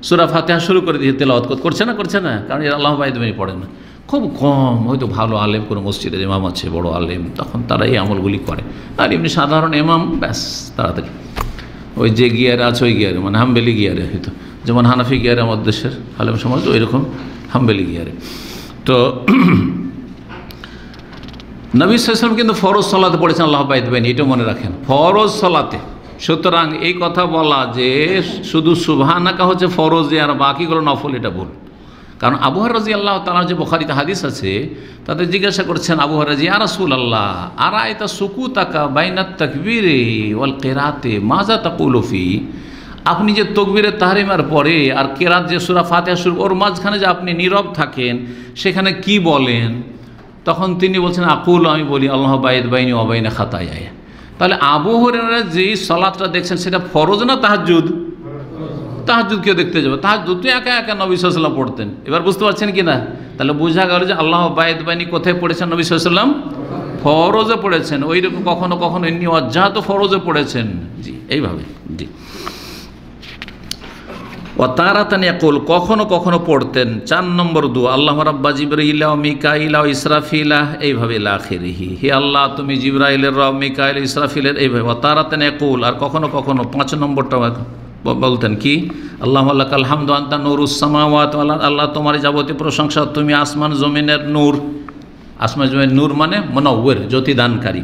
A: সুরা ফাতেহা শুরু করে দিয়ে তেলাওয়াত করছে না করছে না? কারণ এর আল্লাহ বাইদমিনী পড়ে না। খুব কম, হয়তো ভালো আলেম, কোনো মসজিদের ইমাম আছে, বড় আলেম, তখন তারা এই আমলগুলি করে। আর এমনি সাধারণ ইমাম, ব্যাস, তাড়াতাড়ি। ওই যে গিয়ারে আছে, ওই গিয়ারে মানে হাম্বেলি গিয়ারে হয়তো। যেমন হানাফি গিয়ারে আমাদের দেশের আলেম সমাজ ওই রকম হাম্বেলি গিয়ারে। তো নবী সাল্লাম কিন্তু ফরজ সলাতে পড়েছেন, আল্লাহ বাইদবেন এটা মনে রাখেন। ফরজ সলাতে। সুতরাং এই কথা বলা যে শুধু সুবহানাকা হচ্ছে ফরজে আর বাকিগুলো নফল, এটা ভুল। কারণ আবুহার রাজি আল্লাহ তালার যে বখারিতে হাদিস আছে, তাদের জিজ্ঞাসা করছেন আবুহার রাজি আর রাসুল আল্লাহ আর আয়তা সুকু তাকা বাইনাত তাকবীরে ওয়াল কেরাতে মাজা তাকুলফি আপনি যে তকবীরের তাহারিমার পরে, আর কেরাত যে সুরা ফাতেহা শুরু, ওর মাঝখানে যে আপনি নীরব থাকেন, সেখানে কি বলেন? তখন তিনি বলছেন, আকুল আমি বলি, আল্লাহ বাইদ বাইনি অবাইনা খাতায় তাহলে আবু হরেরা যেই সলাদটা দেখছেন, সেটা ফরজ না তাহাজুদ তাহাজুদ কেউ দেখতে যাবে? তাহাজুদ তো একা একা নবী সাল্লাম পড়তেন। এবার বুঝতে পারছেন কি না? তাহলে বোঝা গেল যে আল্লাহ বাইদ বাইনি কোথায় পড়েছেন নবী সাল্লাম ফরজে পড়েছেন। ওই রকম কখনো কখনো এমনি অজ্জাত ফরজে পড়েছেন। জি, এইভাবে। জি। ও তারাতানি একুল কখনো কখনো পড়তেন, চার নম্বর দু আল্লাহ রাব্বা জিবরাইলা মিকাইলা ইসরাফিলা, এইভাবে লাখেরিহি হে আল্লাহ তুমি জিব্রাইলের রব মিকা ইল ইসরাফিলের, এইভাবে ও তারাতানি একুল আর কখনো কখনো পাঁচ নম্বরটা বলতেন কি? আল্লাহ আল্লাহ আলহামদু আন্তা নুরুসামাওয়াত আল্লাহ আল্লাহ তোমার যাবতীয় প্রশংসা, তুমি আসমান জমিনের নূর। আসমান জমিনের নূর মানে মনৌর জ্যোতিদানকারী।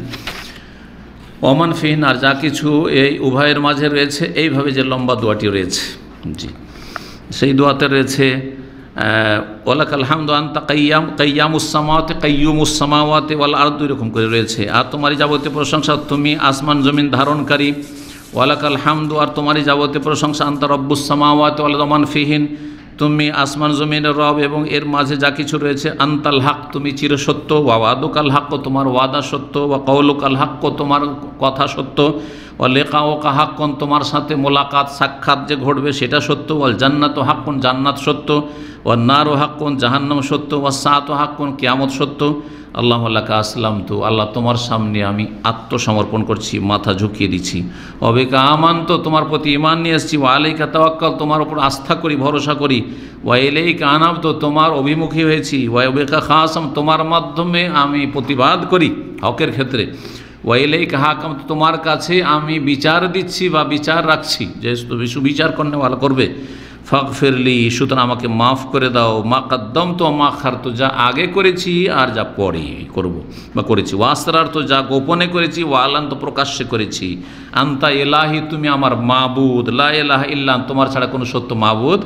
A: ওমান ফিন আর যা কিছু এই উভয়ের মাঝে রয়েছে, এইভাবে যে লম্বা দোয়াটি রয়েছে। জি। সেই দোয়াতে রয়েছে ওলাক আলহামদু আন্তা কাইয়াম কাইয়ামুসামাওয়াতে কাইয়ুমুসামাওয়াতে ওয়াল আর দুই রকম করে রয়েছে। আর তোমারই যাবতীয় প্রশংসা, তুমি আসমান জমিন ধারণকারী। ওয়ালাক আলহামদু আর তোমারই যাবতীয় প্রশংসা, আন্তা রব্বুসামাওয়াতে ওয়াল রমান ফিহিন। তুমি আসমান জমিনের রব এবং এর মাঝে যা কিছু রয়েছে, আন্তাল হাক, তুমি চিরসত্য ওয়া ওয়াদুকাল হাক্য তোমার ওয়াদা সত্য। ওয়া কৌলুকাল হাক্য তোমার কথা সত্য। ও লেখা ও কাহাক্কন তোমার সাথে মোলাকাত, সাক্ষাৎ যে ঘটবে সেটা সত্য। ওয়াল জান্নাত ও হাক্কুন, জান্নাত সত্য। ও নার ও হাক্কুন, জাহান্নাম সত্য। ও সাত ও হাক্কুন, কেয়ামত সত্য। আল্লাহ আল্লাহকে আসলাম তো আল্লাহ তোমার সামনে আমি আত্মসমর্পণ করছি, মাথা ঝুঁকিয়ে দিচ্ছি। অবেকা আমান তো তোমার প্রতি ইমান নিয়ে এসেছি। ওয়া আলাইকা তাওয়াক্কাল, তোমার উপর আস্থা করি, ভরসা করি। ওয়া এলাইকা আনাব তো তোমার অভিমুখী হয়েছি। ওয়া অবেকা খাসাম, তোমার মাধ্যমে আমি প্রতিবাদ করি হকের ক্ষেত্রে। ওয়াইলেইক হাকাম তোমার কাছে আমি বিচার দিচ্ছি বা বিচার রাখছি। যে তুমি সুবিচার করনে, ভালো করবে। ফাঁক ফেরলি সুতরাং আমাকে মাফ করে দাও। মা কাদ্দম তো মা খার তো যা আগে করেছি আর যা পরে করব বা করেছি। ওয়াসরার তো যা গোপনে করেছি ওয়ালান তো প্রকাশ্যে করেছি। আন্তা এলাহি তুমি আমার মাবুদ। লা এলাহ ইল্লান তোমার ছাড়া কোনো সত্য মাবুদ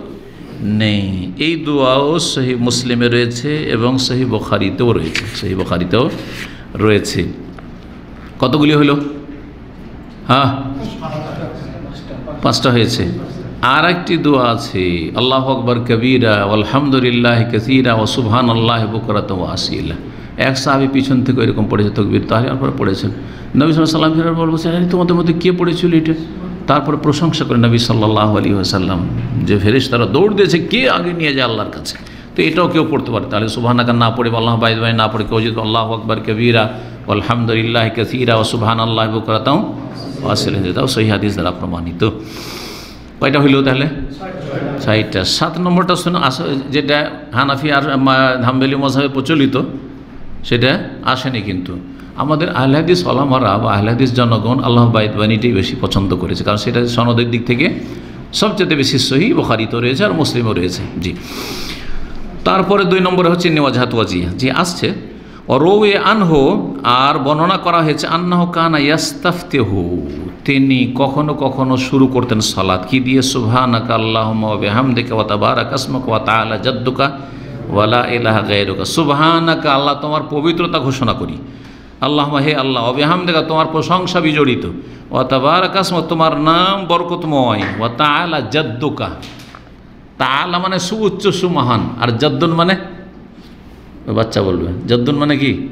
A: নেই। এই দোয়াও সহি মুসলিমে রয়েছে এবং সহি বখারিতেও রয়েছে। সহি বখারিতেও রয়েছে। কতগুলি হলো? হ্যাঁ। পাঁচটা হয়েছে। আর একটি দোয়া আছে, আল্লাহ আকবর কবিরা আলহামদুলিল্লাহ কসিরা ও সুবহান আল্লাহ বকরাত ও আসিলা। এক সাহাবি পিছন থেকে এরকম পড়েছে তকবির, তাহলে পরে পড়েছেন। নবী সাল্লাম ফেরার বলছে, আরে, তোমাদের মধ্যে কে পড়েছিল এটা? তারপরে প্রশংসা করে নবী সাল্লাহ আলী আসাল্লাম যে ফেরেশ তারা দৌড় দিয়েছে, কে আগে নিয়ে যায় আল্লাহর কাছে? তো এটাও কেউ পড়তে পারে। তাহলে সুবহানাকা না পড়ে, আল্লাহ বাইদ ভাই না পড়ে, কেউ যদি আল্লাহ আকবর কবিরা আলহামদুলিল্লাহ কসিরা ও সুবহান আল্লাহ বকরাতাও তাও সহি হাদিস দ্বারা প্রমাণিত। কয়টা হইল তাহলে? ষাটটা সাত নম্বরটা শুনে, আস যেটা হানাফি আর ধামবেলি মজাবে প্রচলিত, সেটা আসেনি কিন্তু। আমাদের আহলাদিস আলামারা বা আহলাদিস জনগণ আল্লাহ বাইদ বাণীটাই বেশি পছন্দ করেছে, কারণ সেটা সনদের দিক থেকে সবচেয়ে বেশি সহি বখারিত রয়েছে আর মুসলিমও রয়েছে। জি। তারপরে দুই নম্বরে হচ্ছে নেওয়াজ হাতওয়াজিয়া জি আসছে অরৌয়ে আনহো, আর বর্ণনা করা হয়েছে, আন্নাহ কানা ইয়াস্তাফতেহু, তিনি কখনো কখনো শুরু করতেন সলাদ কি দিয়ে? সুবহানাকা আল্লাহুম্মা ওয়া বিহামদিকা ওয়া তাআলা জাদ্দুকা ওয়ালা ইলাহা গায়রুকা। সুবহানাকা আল্লাহ, তোমার পবিত্রতা ঘোষণা করি। আল্লাহ হে আল্লাহ অবিহামদিকা তোমার প্রশংসা বিজড়িত। ওয়া তাবারাকা আসমুকা তোমার নাম বরকতময়। ওয়া তাআলা জাদ্দুকা। তাআলা মানে সুউচ্চ, সুমহান। আর জাদ্দুন মানে বাচ্চা বলবে। জাদ্দুন মানে কি?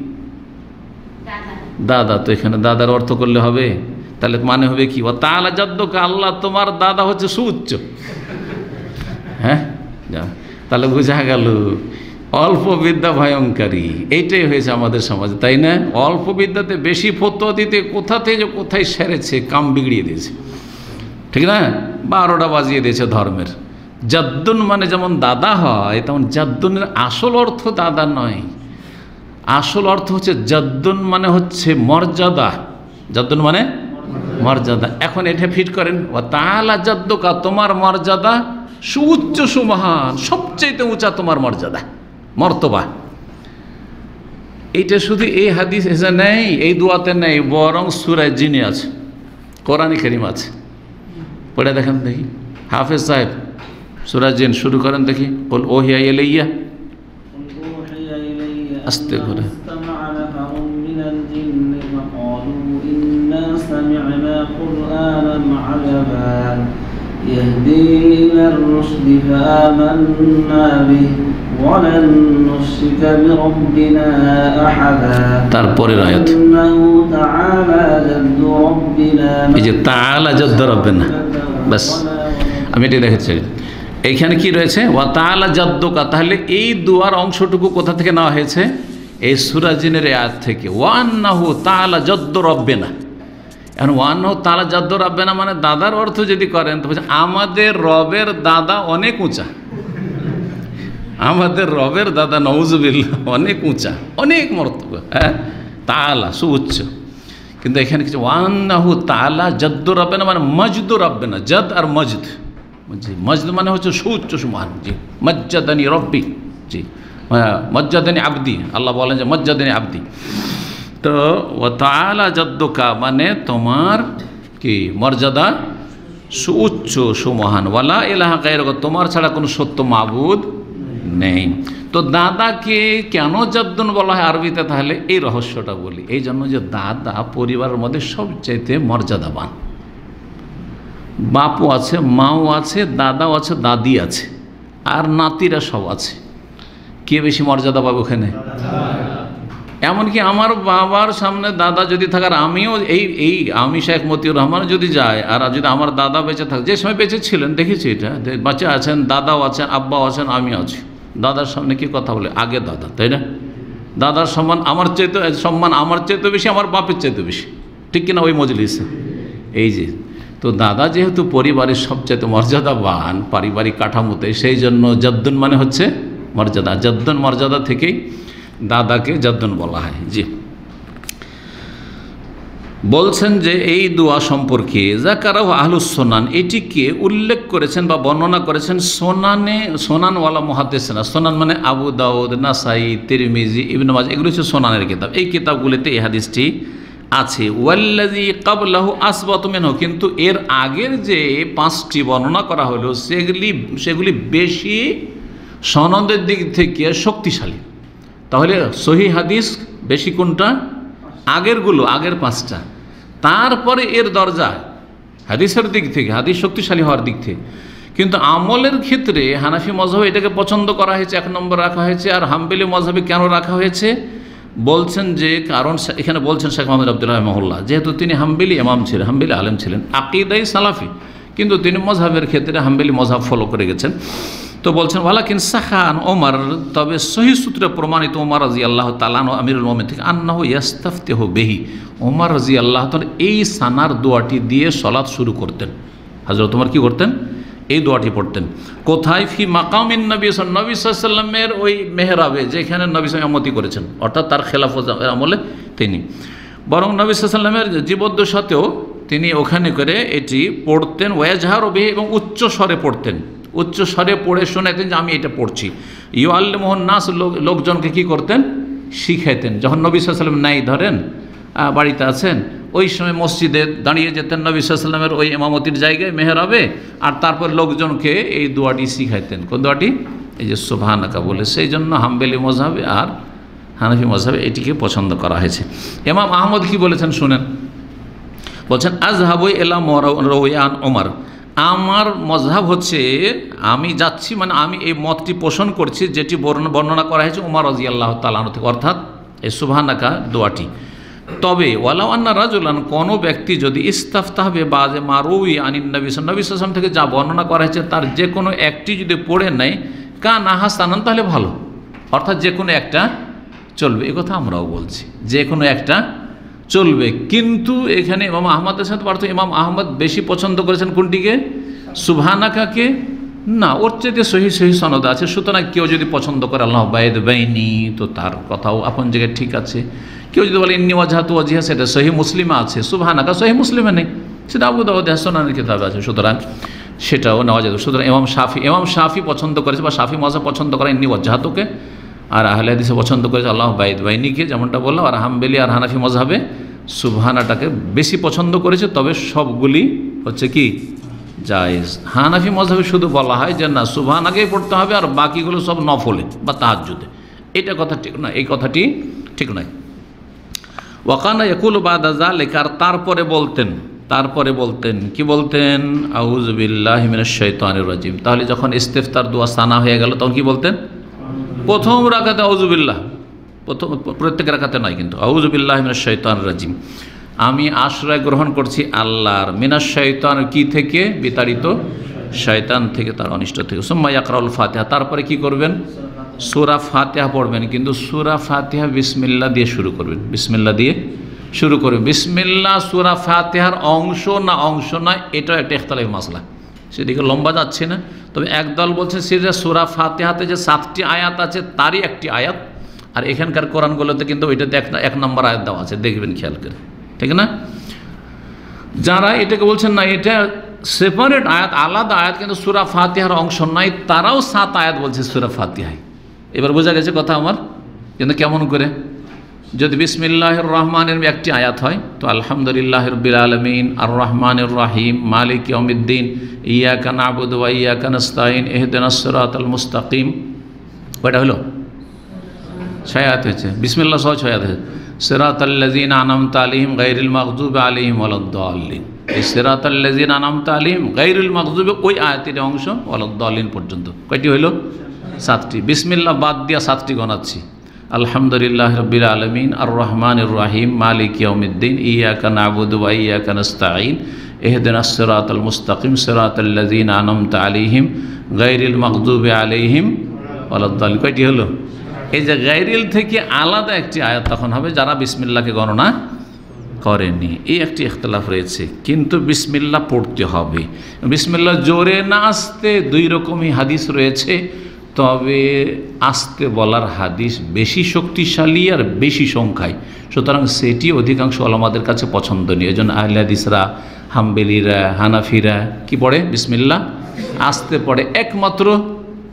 A: দাদা। তো এখানে দাদার অর্থ করলে হবে। তাহলে মানে হবে কি? ও তাহলে যাদ্দকে আল্লাহ তোমার দাদা হচ্ছে সুউচ্চ। হ্যাঁ? তাহলে বোঝা গেল অল্প বিদ্যা ভয়ঙ্করী। এইটাই হয়েছে আমাদের সমাজে তাই না? অল্প বিদ্যাতে বেশি ফতোয়া দিতে কোথা থেকে যে কোথায় সেরেছে কাম বিগড়িয়ে দিয়েছে। ঠিক না? বারোটা বাজিয়ে দিয়েছে ধর্মের। জাদ্দুন মানে যেমন দাদা হয়, তেমন জাদ্দুনের আসল অর্থ দাদা নয়। আসল অর্থ হচ্ছে জাদ্দুন মানে হচ্ছে মর্যাদা। জাদ্দুন মানে মর্যাদা। এখন এটা ফিট করেন ও তাহলা জাদ্দুকা, তোমার মর্যাদা সুউচ্চ, সুমহান সবচেয়ে উঁচা তোমার মর্যাদা, মর্তবা। এইটা শুধু এই হাদিস এসে নেই, এই দোয়াতে নেই, বরং সুরায় জিনে আছে, কোরআন করিম আছে। পড়ে দেখেন দেখি। হাফেজ সাহেব সুরাজ জিন শুরু করেন দেখি বল ও হিয়া এলাইয়া আস্তে করে
B: استمع نفر من الجن فقالوا إنا سمعنا قرآنا عجبا يهدي إلى الرشد فآمنا به ولن نشرك بربنا أحدا
A: তারপরের আয়াত
B: إنه تعالى جد ربنا
A: এই যে তাআলা জদ্দ রব্বেনা ব্যাস আমি এটাই দেখাতে চাই এইখানে কি রয়েছে? ওয়া তাআলা জাদ্দুকা। তাহলে এই দুয়ার অংশটুকু কোথা থেকে নেওয়া হয়েছে? এই সুরাজিনের আয়াত থেকে। ওয়ান্নাহু তাআলা জদ্দ রব্বে না এখন ওয়ান তালা জাদ্দ রাব্বে না মানে দাদার অর্থ যদি করেন, তো বলছে, আমাদের রবের দাদা অনেক উঁচা। আমাদের রবের দাদা নওজুবিল্লা অনেক উঁচা, অনেক মর্তব্য হ্যাঁ? তালা সুউচ্চ। কিন্তু এখানে কিছু ওয়ান্নাহু তালা জদ্দ রাব্বে না মানে মজদ রব্বে না জদ আর মজদ। মজদ মানে হচ্ছে সুউচ্চ সুমান জি। মজ্জাদানি রব্বি, জি। মজ্জাদানি আবদি, আল্লাহ বলেন যে মজ্জাদানি আবদি। তো ও তালা জদ্দকা মানে তোমার কি, মর্যাদা সুউচ্চ সুমহান ওয়ালা এলাহা গায়ের তোমার ছাড়া কোনো সত্য মাবুদ নেই। তো দাদাকে কেন জদ্দন বলা হয় আরবিতে? তাহলে এই রহস্যটা বলি। এই জন্য যে দাদা পরিবারের মধ্যে সবচাইতে মর্যাদাবান। বাপও আছে, মাও আছে, দাদাও আছে, দাদি আছে, আর নাতিরা সব আছে। কে বেশি মর্যাদা পাবে ওখানে? এমনকি আমার বাবার সামনে দাদা যদি থাকার আমিও এই এই আমি শেখ মতিউর রহমান যদি যায়, আর যদি আমার দাদা বেঁচে থাকে, যে সময় বেঁচে ছিলেন, দেখেছি এটা বাচ্চা আছেন, দাদাও আছেন, আব্বাও আছেন, আমিও আছি। দাদার সামনে কি কথা বলে? আগে দাদা, তাই না? দাদার সম্মান আমার চাইতে, সম্মান আমার চাইতে বেশি, আমার বাপের চাইতে বেশি। ঠিক কিনা ওই মজলিসে? এই যে তো দাদা যেহেতু পরিবারের সবচেয়ে মর্যাদাবান পারিবারিক কাঠামোতে, সেই জন্য জদ্দন মানে হচ্ছে মর্যাদা। জদ্দন মর্যাদা থেকেই দাদাকে জদ্দন বলা হয়। জি। বলছেন যে এই দোয়া সম্পর্কে জাকারাহ আহলুস সোনান এটিকে উল্লেখ করেছেন বা বর্ণনা করেছেন সোনানে, সোনানওয়ালা মহাদেসেনা সোনান মানে আবু দাউদ, নাসাই, তিরমিজি ইবনমাজ এগুলো হচ্ছে সোনানের কিতাব। এই কিতাবগুলিতে এই হাদিসটি আছে। ওয়াল্লাজি কাবলাহু আসবাত মেনহ। কিন্তু এর আগের যে পাঁচটি বর্ণনা করা হলো, সেগুলি সেগুলি বেশি সনদের দিক থেকে শক্তিশালী। তাহলে সহি হাদিস বেশি কোনটা? আগেরগুলো, আগের পাঁচটা। তারপরে এর দরজা হাদিসের দিক থেকে, হাদিস শক্তিশালী হওয়ার দিক থেকে। কিন্তু আমলের ক্ষেত্রে হানাফি মজাবে এটাকে পছন্দ করা হয়েছে, এক নম্বর রাখা হয়েছে, আর হাম্বেলি মজাবে কেন রাখা হয়েছে? বলছেন যে, কারণ এখানে বলছেন শেখ মোহাম্মদ আবদুল্লাহ মহল্লা যেহেতু তিনি হাম্বেলি ইমাম ছিলেন, হাম্বেলি আলেম ছিলেন, আকিদাই সালাফি। কিন্তু তিনি মজাবের ক্ষেত্রে হাম্বেলি মজাব ফলো করে গেছেন। তো বলছেন, ওয়ালাকিন সাখান ওমর তবে সহি সূত্রে প্রমাণিত ওমর রাজি আল্লাহ তালান আমিরুল মোহাম্মদ থেকে আন্নাহ ইয়াস্তাফতে হো বেহি। ওমর রাজি আল্লাহ তাল এই সানার দোয়াটি দিয়ে সলাৎ শুরু করতেন। হাজরত তোমার কি করতেন? এই দোয়াটি পড়তেন। কোথায়? ফি মাকামিন নবী নবী সাল্লামের ওই মেহরাবে, যেখানে নবী সামতি করেছেন। অর্থাৎ তার খেলাফ আমলে তিনি। বরং নবী সাল্লামের জীবদ্দশাতেও তিনি ওখানে করে এটি পড়তেন, ওয়াজহার বেহি এবং উচ্চ স্বরে পড়তেন। উচ্চ স্বরে পড়ে শোনাতেন যে, আমি এটা পড়ছি। ইউ আল্লামোহন নাস লোকজনকে কি করতেন? শিখাইতেন। যখন নবী সাল্লাম নাই ধরেন বাড়িতে আছেন, ওই সময় মসজিদে দাঁড়িয়ে যেতেন নবী সাল্লামের ওই ইমামতির জায়গায় মেহরাবে, আর তারপর লোকজনকে এই দোয়াটি শিখাইতেন। কোন দোয়াটি? এই যে সোভানাকা বলে, সেই জন্য হাম্বেলি মজাবে আর হানফি মজাবে এটিকে পছন্দ করা হয়েছে। এমাম আহমদ কি বলেছেন শুনেন? বলছেন আজ হাবই এলাম রোয়ান ওমর আমার মজহাব হচ্ছে, আমি যাচ্ছি মানে আমি এই মতটি পোষণ করছি, যেটি বর্ণনা করা হয়েছে উমার রাজি আল্লাহ তালানো থেকে। অর্থাৎ এই সুবহানাকা দোয়াটি। তবে ওয়ালাউ আন্না রাজুলান, কোনো ব্যক্তি যদি ইস্তাফতাহবে বা যে মারুই আনিন নবী নবী সালাম থেকে যা বর্ণনা করা হয়েছে তার যে কোনো একটি যদি পড়ে নেয় কা নাহাস্তানান তাহলে ভালো। অর্থাৎ যে কোনো একটা চলবে। এ কথা আমরাও বলছি। যে কোনো একটা চলবে। কিন্তু এখানে ইমাম আহমদের সাথে পার্থ ইমাম আহমদ বেশি পছন্দ করেছেন কোনটিকে? সুবহানাকাকে না, ওর চেয়ে সহি সহি সনদ আছে। সুতরাং কেউ যদি পছন্দ করে, আল্লাহ বায়দ বাইনি, তো তার কথাও আপন জায়গায় ঠিক আছে। কেউ যদি বলে, ইন্নি ওয়াজাহাত ওয়াজিহা সেটা সহি মুসলিমে আছে। সুবহানাকা সহি মুসলিমে নেই। সেটা আবু দাউদ হাসানের কিতাবে আছে। সুতরাং সেটাও নেওয়া যেত সুতরাং ইমাম শাফি ইমাম শাফি পছন্দ করেছে, বা শাফি মজা পছন্দ করে, ইন্নি ওয়াজাহাতকে আর আহলে হাদিসে পছন্দ করেছে, আল্লাহ বাইদ বাইনিকে যেমনটা বললাম। আর হাম্বেলি আর হানাফি মজাবে সুবহানাটাকে বেশি পছন্দ করেছে। তবে সবগুলি হচ্ছে কি? জায়েজ। হানাফি মজাবে শুধু বলা হয় যে, না সুবহানাকেই পড়তে হবে আর বাকিগুলো সব নফলে বা তাহাজুদে এটা কথা ঠিক নয়, এই কথাটি ঠিক নয়। ওয়াকানা একুল বাদাজা লেখার তারপরে বলতেন তারপরে বলতেন, কি বলতেন? আউজবিল্লাহ তাহলে যখন ইস্তেফতার দোয়া সানা হয়ে গেল, তখন কি বলতেন? প্রথম রাখাতে আউজুবিল্লাহ প্রথম, প্রত্যেক রাখাতে নয় কিন্তু আউজুবিল্লাহ শৈতান রাজিম। আমি আশ্রয় গ্রহণ করছি আল্লাহর। মিনাস শৈতান কি থেকে? বিতাড়িত শয়তান থেকে, তার অনিষ্ট থেকে। সুম্মা ইয়াকরাউল ফাতিহা, তারপরে কি করবেন? সুরা ফাতিহা পড়বেন। কিন্তু সুরা ফাতিহা বিসমিল্লা দিয়ে শুরু করবেন। বিসমিল্লা দিয়ে শুরু করবেন। বিসমিল্লা সুরা ফাতেহার অংশ না অংশ না এটাও একটা ইখতলাফি মাসলা। সেদিকে লম্বা যাচ্ছে না। তবে একদল বলছে সেটা সুরা ফাতেহাতে যে সাতটি আয়াত আছে, তারই একটি আয়াত। আর এখানকার কোরআনগুলোতে কিন্তু ওইটাতে এক এক নম্বর আয়াত দেওয়া আছে। দেখবেন খেয়াল করে। ঠিক না? যারা এটাকে বলছেন না, এটা সেপারেট আয়াত, আলাদা আয়াত, কিন্তু সুরা ফাতিহার অংশ নাই, তারাও সাত আয়াত বলছে সুরা ফাতিহায়। এবার বোঝা গেছে কথা আমার, কিন্তু কেমন করে? যদি বিসমিল্লাহ রহমানের একটি আয়াত হয়, তো আলহামদুলিল্লাহ রবিল আলমিন আর রহমানুর রাহিম, মালিক অমিদ্দিন ইয়া কান আবুদ ইয়া কানস্তাইন এহদিন আল মুস্তাকিম। কয়টা হলো? ছয় আয়াত হয়েছে। বিসমিল্লা সহ ছয় আয়াত হয়েছে। সেরাত আল্লাজিন আনামত আলিম গাইরুল মকজুব আলিম ওলদ্দিন এই সেরাত আল্লাজিন আনামত আলিম গাইরুল মকজুবে ওই আয়াতের অংশ ওলদ্দিন পর্যন্ত। কয়টি হইল? সাতটি। বিসমিল্লা বাদ দিয়া সাতটি গণাচ্ছি। আলহামদুলিল্লাহ রবিল আলমিন আর রহমান রাহিম, মালিক ইয়মিদ্দিন ইয়া কান আবুদ ইয়া কানস্তাইন এহদিন আসরাত আল মুস্তাকিম সেরাত আল্লাজিন আনমত আলিহিম গাইরুল মকজুবে আলিহিম ওলদ্দিন কয়টি হলো এই যে গাইরিল থেকে আলাদা একটি আয়াত তখন হবে যারা বিসমিল্লাকে গণনা করেনি। এই একটি ইখতলাফ রয়েছে। কিন্তু বিসমিল্লা পড়তে হবে। বিসমিল্লা জোরে না আসতে দুই রকমই হাদিস রয়েছে। তবে আসতে বলার হাদিস বেশি শক্তিশালী আর বেশি সংখ্যায়। সুতরাং সেটি অধিকাংশ আলমাদের কাছে পছন্দনীয়। এই জন্য আহলাদিসরা হাম্বেলিরা, হানাফিরা কি পড়ে? বিসমিল্লা আসতে পড়ে। একমাত্র,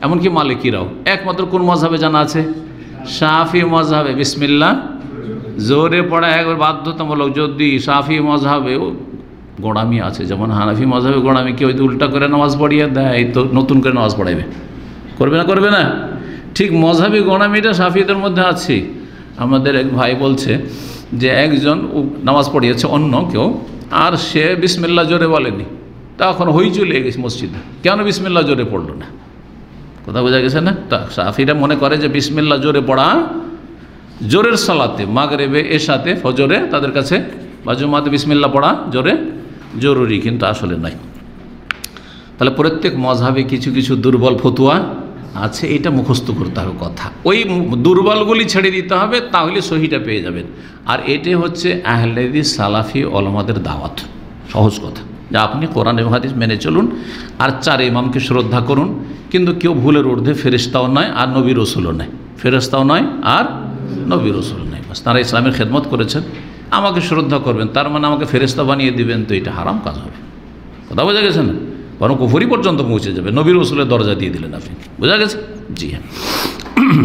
A: এমনকি মালিকিরাও। একমাত্র কোন মজাবে জানা আছে? সাফি মজাবে বিসমিল্লা জোরে পড়া একবার বাধ্যতামূলক, যদি সাফি মজাবেও গোড়ামি আছে, যেমন হানাফি মজাবে গোড়ামি, কেউ যদি উল্টা করে নামাজ পড়িয়ে দেয় তো নতুন করে নামাজ পড়াইবে। করবে না করবে না? ঠিক মজাবি গোড়ামিটা সাফিদের মধ্যে আছে। আমাদের এক ভাই বলছে যে একজন নামাজ পড়িয়েছে, অন্য কেউ, আর সে বিসমিল্লা জোরে বলেনি। তখন হইচই লেগে গেছে মসজিদে। কেন বিসমিল্লা জোরে পড়ল না? কথা বোঝা গেছে না? সাফিরা মনে করে যে বিসমিল্লা জোরে পড়া, জোরের সালাতে, মাগরেবে সাথে ফজরে তাদের কাছে বা জুমাতে বিসমিল্লা পড়া জোরে জরুরি, কিন্তু আসলে নাই। তাহলে প্রত্যেক মজাবে কিছু কিছু দুর্বল ফতুয়া আছে, এটা মুখস্থ করতে হবে কথা। ওই দুর্বলগুলি ছেড়ে দিতে হবে, তাহলে সহিটা পেয়ে যাবেন। আর এটাই হচ্ছে আহলেদি সালাফি অলমাদের দাওয়াত, সহজ কথা। যে আপনি কোরআন এবং হাদিস মেনে চলুন, আর চার ইমামকে শ্রদ্ধা করুন। কিন্তু কেউ ভুলের ঊর্ধ্বে ফেরিস্তাও নয়, আর নবী রসুলও নয়। ফেরিস্তাও নয়, আর নবী রসুল নয়। বাস, তারা ইসলামের খেদমত করেছেন। আমাকে শ্রদ্ধা করবেন, তার মানে আমাকে ফেরিস্তা বানিয়ে দিবেন, তো এটা হারাম কাজ হবে। কথা বোঝা গেছে না? বরং কুফুরি পর্যন্ত পৌঁছে যাবে। নবীর রসুলের দরজা দিয়ে দিলেন আপনি। বোঝা গেছে? জি হ্যাঁ।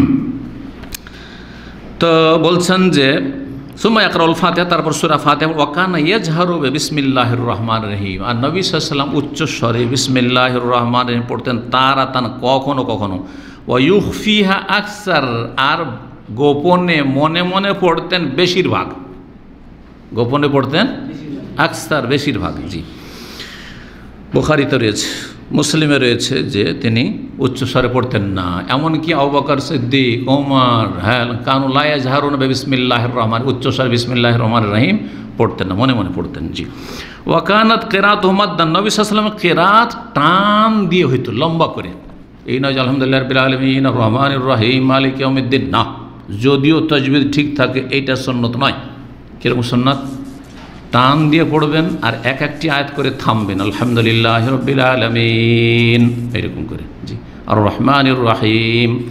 A: তো বলছেন যে সুম্মা একরাউল ফাতেহা তারপর সুরা ফাতেহা ওয়াকানা ইয়াজহারু বিসমিল্লাহির রহমান রহিম। আর নবী সাল্লাম উচ্চ স্বরে বিসমিল্লাহির রহমান রহিম পড়তেন তারা তান কখনো কখনো। ওয়ুফিহা আকসার আর গোপনে মনে মনে পড়তেন বেশিরভাগ। গোপনে পড়তেন আকসার বেশিরভাগ জি। বুখারিতে রয়েছে। মুসলিমে রয়েছে যে তিনি উচ্চস্বরে পড়তেন না। এমনকি আবাকর সিদ্দিক ওমর হ্যাঁ কানুলায়া জাহারুন বিসমিল্লাহ রহমান উচ্চস্বর বিসমিল্লাহ রহমান রহিম পড়তেন না, মনে মনে পড়তেন, জি। ওয়াকানাত কেরাত হোমাদ্দান নবী সাল্লাম কেরাত টান দিয়ে হইতো, লম্বা করে। এই নয় আলহামদুলিল্লাহ রবিল আলমিন রহমান রহিম, মালিক অমিদ্দিন না। যদিও তজবিদ ঠিক থাকে, এইটা সন্ন্যত নয়। কীরকম সন্ন্যত টান দিয়ে পড়বেন আর এক একটি আয়াত করে থামবেন। আলহামদুলিল্লাহ রবিল আলমিন। এরকম করে। জি। আর রহমান রাহিম।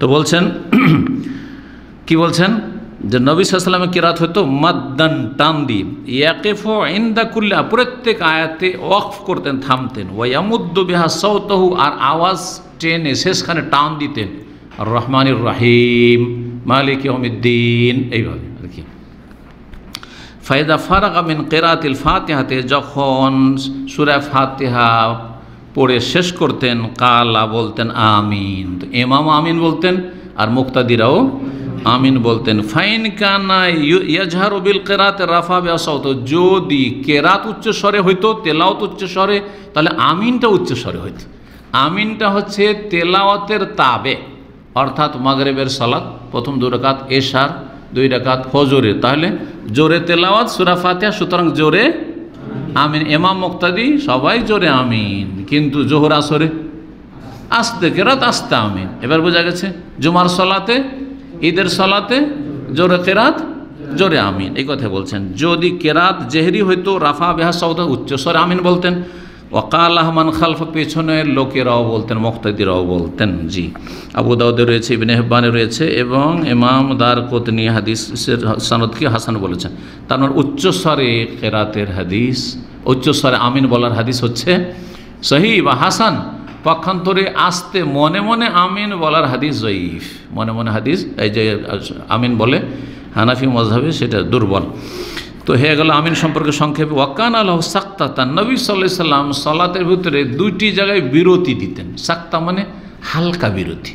A: তো বলছেন, কি বলছেন? যে নবী সাল্লামে কিরাত হতো মাদ্দান, টান দিয়ে। ইয়াকেফ ইন্দা কুল্লা প্রত্যেক আয়াতে ওয়াকফ করতেন, থামতেন। ওয়ামুদ্দ বিহা সৌতহু আর আওয়াজ টেনে শেষখানে টান দিতেন। আর রহমানুর রাহিম। মালিক অমিদ্দিন এইভাবে। ফায়দা ফারাকা মিন কেরাতিল ফাতেহাতে, যখন সুরা ফাতেহা পড়ে শেষ করতেন, কালা বলতেন আমিন। এমাম আমিন বলতেন আর মুক্তাদিরাও আমিন বলতেন। ফাইন কানা ইয়াজহার বিল কেরাতে রাফা বেসাউত যদি কেরাত উচ্চ স্বরে হইতো তেলাওত উচ্চ স্বরে, তাহলে আমিনটা উচ্চ স্বরে হইতো। আমিনটা হচ্ছে তেলাওয়াতের তাবে, অর্থাৎ মাগরেবের সালাত, প্রথম দু রাকাত এশার দুই রাকাত ফজরের তাহলে জোরে তেলাওয়াত, সুরা ফাতিহা, সুতরাং জোরে আমিন। এমাম মুক্তাদি সবাই জোরে আমিন, কিন্তু জোহর আসরে আস্তে, কেরাত আস্তে আমিন। এবার বোঝা গেছে, জুমার সলাতে, ঈদের সলাতে জোরে কেরাত, জোরে আমিন। এই কথা বলছেন, যদি কেরাত জেহরি হইতো, রাফা বেহা সৌদ উচ্চস্বরে আমিন বলতেন। ওকাল আহমান খালফা পেছনের লোকেরাও বলতেন, মুক্তাদিরাও বলতেন, জি। আবু দাউদে রয়েছে, ইবিন হেব্বানে রয়েছে, এবং ইমাম দার কোতনি হাদিসের সনদকে হাসান বলেছেন। তার মানে উচ্চস্বরে কেরাতের হাদিস উচ্চস্বরে আমিন বলার হাদিস হচ্ছে সহি বা হাসান। পক্ষান্তরে আসতে মনে মনে আমিন বলার হাদিস জয়ীফ। মনে মনে হাদিস, এই যে আমিন বলে হানাফি মজহাবে সেটা দুর্বল। তো হয়ে গেল আমিন সম্পর্কে সংক্ষেপে, ওয়াকান সাক্তা, তার নবী সাল্লাহ সাল্লাম সলাতের ভিতরে দুইটি জায়গায় বিরতি দিতেন। সাক্তা মানে হালকা বিরতি।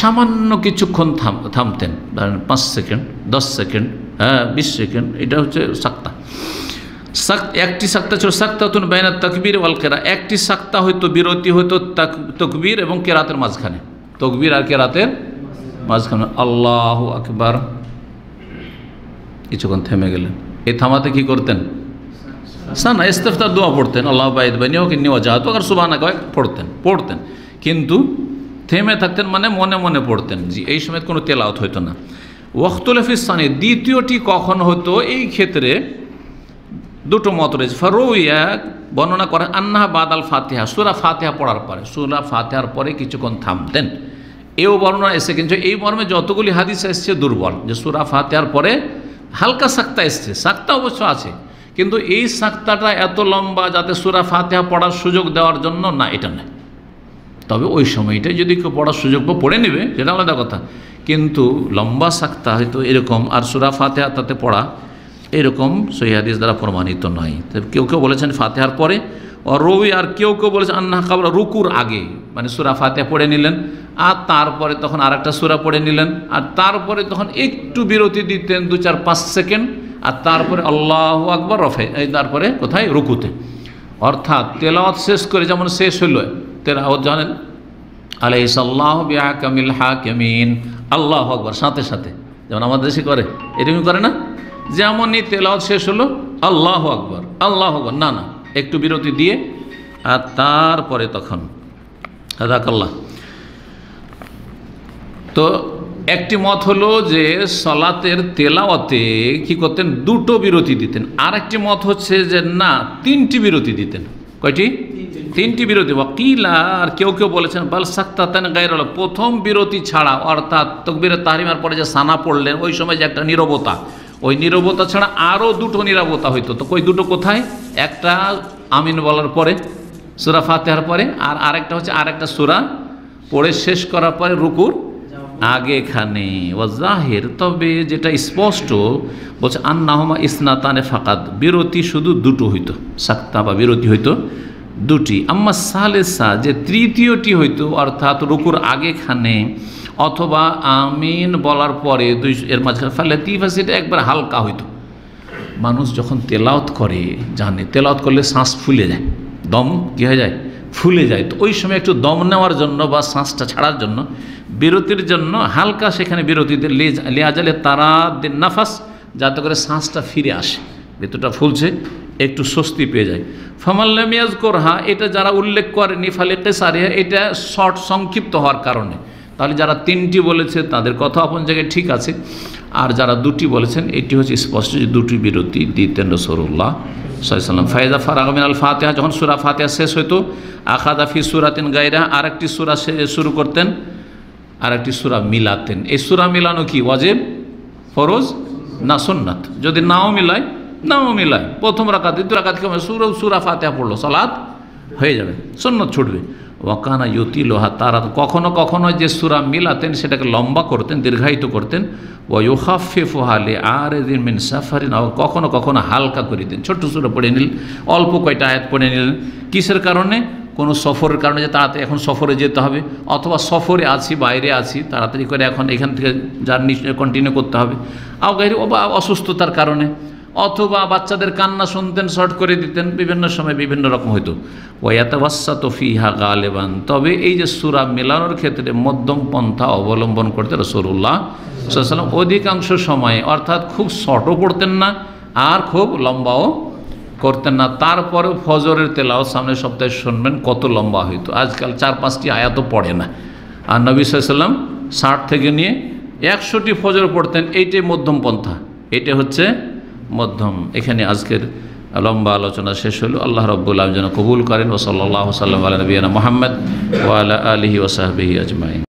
A: সামান্য কিছুক্ষণ থাম, থামতেন, ধরেন পাঁচ সেকেন্ড, দশ সেকেন্ড হ্যাঁ বিশ সেকেন্ড, এটা হচ্ছে সাক্তা। সাক, একটি সাক্তা ছিল সাক্তাতুন বাইনা তকবির ওয়াল কেরা, একটি সাক্তা হয়তো বিরতি হয়তো তকবির এবং কেরাতের মাঝখানে। তকবির আর কেরাতের মাঝখানে। আল্লাহ আকবার। কিছুক্ষণ থেমে গেলেন। এই থামাতে কি করতেন? সানা, ইস্তেফতার দোয়া পড়তেন। আল্লাহ বাইদ বানিও কি নেওয়া যাত আর সুবানা কয়েক পড়তেন পড়তেন। কিন্তু থেমে থাকতেন মানে মনে মনে পড়তেন। জি, এই সময় কোনো তেলাওত হইতো না। ওয়াক্তুলফিসানি দ্বিতীয়টি কখন হতো এই ক্ষেত্রে দুটো মত রয়েছে। ফারুইয়া বর্ণনা করেন, আন্নাহা বাদ আল ফাতেহা, সুরা ফাতেহা পড়ার পরে। সুরা ফাতেহার পরে কিছুক্ষণ থামতেন। এও বর্ণনা এসে কিন্তু এই মর্মে যতগুলি হাদিস এসছে দুর্বল, যে সুরা ফাতেহার পরে হালকা সাক্তা এসছে, সাক্তা অবশ্য আছে, কিন্তু এই সাক্তাটা এত লম্বা যাতে সুরা ফাতেহা পড়ার সুযোগ দেওয়ার জন্য না, এটা নয়। তবে ওই সময়টাই যদি কেউ পড়ার সুযোগ পড়ে নেবে, সেটা আলাদা কথা। কিন্তু লম্বা সাক্তা হয়তো এরকম, আর সুরা ফাতেহা তাতে পড়া এরকম সহিহাদিস দ্বারা প্রমাণিত নয়। কেউ কেউ বলেছেন ফাতেহার পরে রবি আর কেউ কেউ বলেছেন আন্না কাবরা রুকুর আগে মানে সুরা ফাতে পড়ে নিলেন আর তারপরে তখন আর একটা সুরা পড়ে নিলেন আর তারপরে তখন একটু বিরতি দিতেন দু চার পাঁচ সেকেন্ড আর তারপরে আল্লাহ আকবর রফে এই তারপরে কোথায় রুকুতে অর্থাৎ তেলাওয়াত শেষ করে যেমন শেষ হইল তেলাওয়াত জানেন আলাই সাল্লাহ বিয়া কামিল হা কেমিন আল্লাহ আকবর সাথে সাথে যেমন আমাদের দেশে করে এরকমই করে না যেমনই তেলাওয়াত শেষ হলো আল্লাহ আকবর আল্লাহ আকবর না না একটু বিরতি দিয়ে, আর তারপরে তখন। আদাকাল্লাহ তো একটি মত হলো যে, সলাতের তেলাওয়াতে কি করতেন? দুটো বিরতি দিতেন। আর একটি মত হচ্ছে যে, না, তিনটি বিরতি দিতেন। কয়টি? তিনটি বিরতি। কিলা আর কেউ কেউ বলেছেন, বাল সাক্তাতেন গায়ের প্রথম বিরতি ছাড়া, অর্থাৎ তকবিরের তাহরিমার পরে যে সানা পড়লেন, ওই সময় যে একটা নিরবতা। ওই নিরবতা ছাড়া আরও দুটো নিরবতা হইতো। তো কই দুটো কোথায়? একটা আমিন বলার পরে, সুরা ফাতেহার পরে, আর আরেকটা হচ্ছে আরেকটা সুরা পড়ে শেষ করার পরে রুকুর আগেখানে। ও জাহের, তবে যেটা স্পষ্ট, বলছে, আন্নাহমা ইসনাতানে ফাকাত বিরতি শুধু দুটো হইতো সাক্তা বা বিরতি হইতো দুটি। আম্মা সালেসা, যে তৃতীয়টি হইতো, অর্থাৎ রুকুর আগেখানে অথবা আমিন বলার পরে দুই এর মাঝখানে ফলে তিফা সেটা একবার হালকা হইতো। মানুষ যখন তেলাওত করে, জানে তেলাওত করলে শ্বাস ফুলে যায়। দম কী হয়ে যায়? ফুলে যায়। তো ওই সময় একটু দম নেওয়ার জন্য বা শ্বাসটা ছাড়ার জন্য, বিরতির জন্য হালকা সেখানে বিরতিতে লেয়াজালে তারা দিন নাফাস যাতে করে শ্বাসটা ফিরে আসে। ভেতরটা ফুলছে, একটু স্বস্তি পেয়ে যায়। ফামাল্লামিয়াজ করহা এটা যারা উল্লেখ করেনি, ফালে কেসারিয়া, এটা শর্ট সংক্ষিপ্ত হওয়ার কারণে। তাহলে যারা তিনটি বলেছে, তাদের কথা আপন জায়গায় ঠিক আছে। আর যারা দুটি বলেছেন, এটি হচ্ছে স্পষ্ট যে দুটি বিরতি দিতেন রসরুল্লাহ সাল্লাম ফায়দা ফারাগমিন আল ফাতেহা, যখন সুরা ফাতেহা শেষ হতো আখাদা ফি সুরাতেন গাইরা আর একটি সুরা শুরু করতেন আর একটি সুরা মিলাতেন। এই সুরা মিলানো কি? ওয়াজেব? ফরোজ? না, সুন্নাত। যদি নাও মিলায় নাও মিলায়। প্রথম রাকাত, দ্বিতীয় কেমন সুরা সুরা ফাতেহা পড়ল সালাদ হয়ে যাবে, সুন্নত ছুটবে। ওয়াকানা ইউতি লোহা তারা কখনো কখনো যে সুরা মিলাতেন, সেটাকে লম্বা করতেন, দীর্ঘায়িত করতেন। ও আর এদিন মিন সাফারিন কখনো কখনো হালকা করে দিন ছোট্ট সুরা পড়ে নিলেন, অল্প কয়টা আয়াত পড়ে নিলেন। কিসের কারণে? কোনো সফরের কারণে যে তাড়াতাড়ি এখন সফরে যেতে হবে, অথবা সফরে আছি, বাইরে আছি, তাড়াতাড়ি করে এখন এখান থেকে জার্নি কন্টিনিউ করতে হবে। আও গাড়ি অসুস্থতার কারণে। অথবা বাচ্চাদের কান্না শুনতেন, শর্ট করে দিতেন, বিভিন্ন সময় বিভিন্ন রকম হইতো। ওয়াতাবাসা ফিহা গালেবান। তবে এই যে সুরা মেলানোর ক্ষেত্রে মধ্যম পন্থা অবলম্বন করতে রসুল্লাহ সাল্লাম অধিকাংশ সময়ে, অর্থাৎ খুব শর্টও পড়তেন না, আর খুব লম্বাও করতেন না। তারপরেও ফজরের তেলাও সামনে সপ্তাহে শুনবেন, কত লম্বা হইতো। আজকাল চার পাঁচটি আয়াতও পড়ে না। আর নবী সাল্লাম ষাট থেকে নিয়ে একশোটি ফজর পড়তেন, এইটাই মধ্যম পন্থা। এটা হচ্ছে মধ্যম। এখানে আজকের লম্বা আলোচনা শেষ হলো। আল্লাহ রব্বুল আলম যেন কবুল করেন। সাল্লাহ সাল্লাম আলী নবীনা মোহাম্মদ ওয়ালা আলহি ওসাহাবিহি আজমাইন।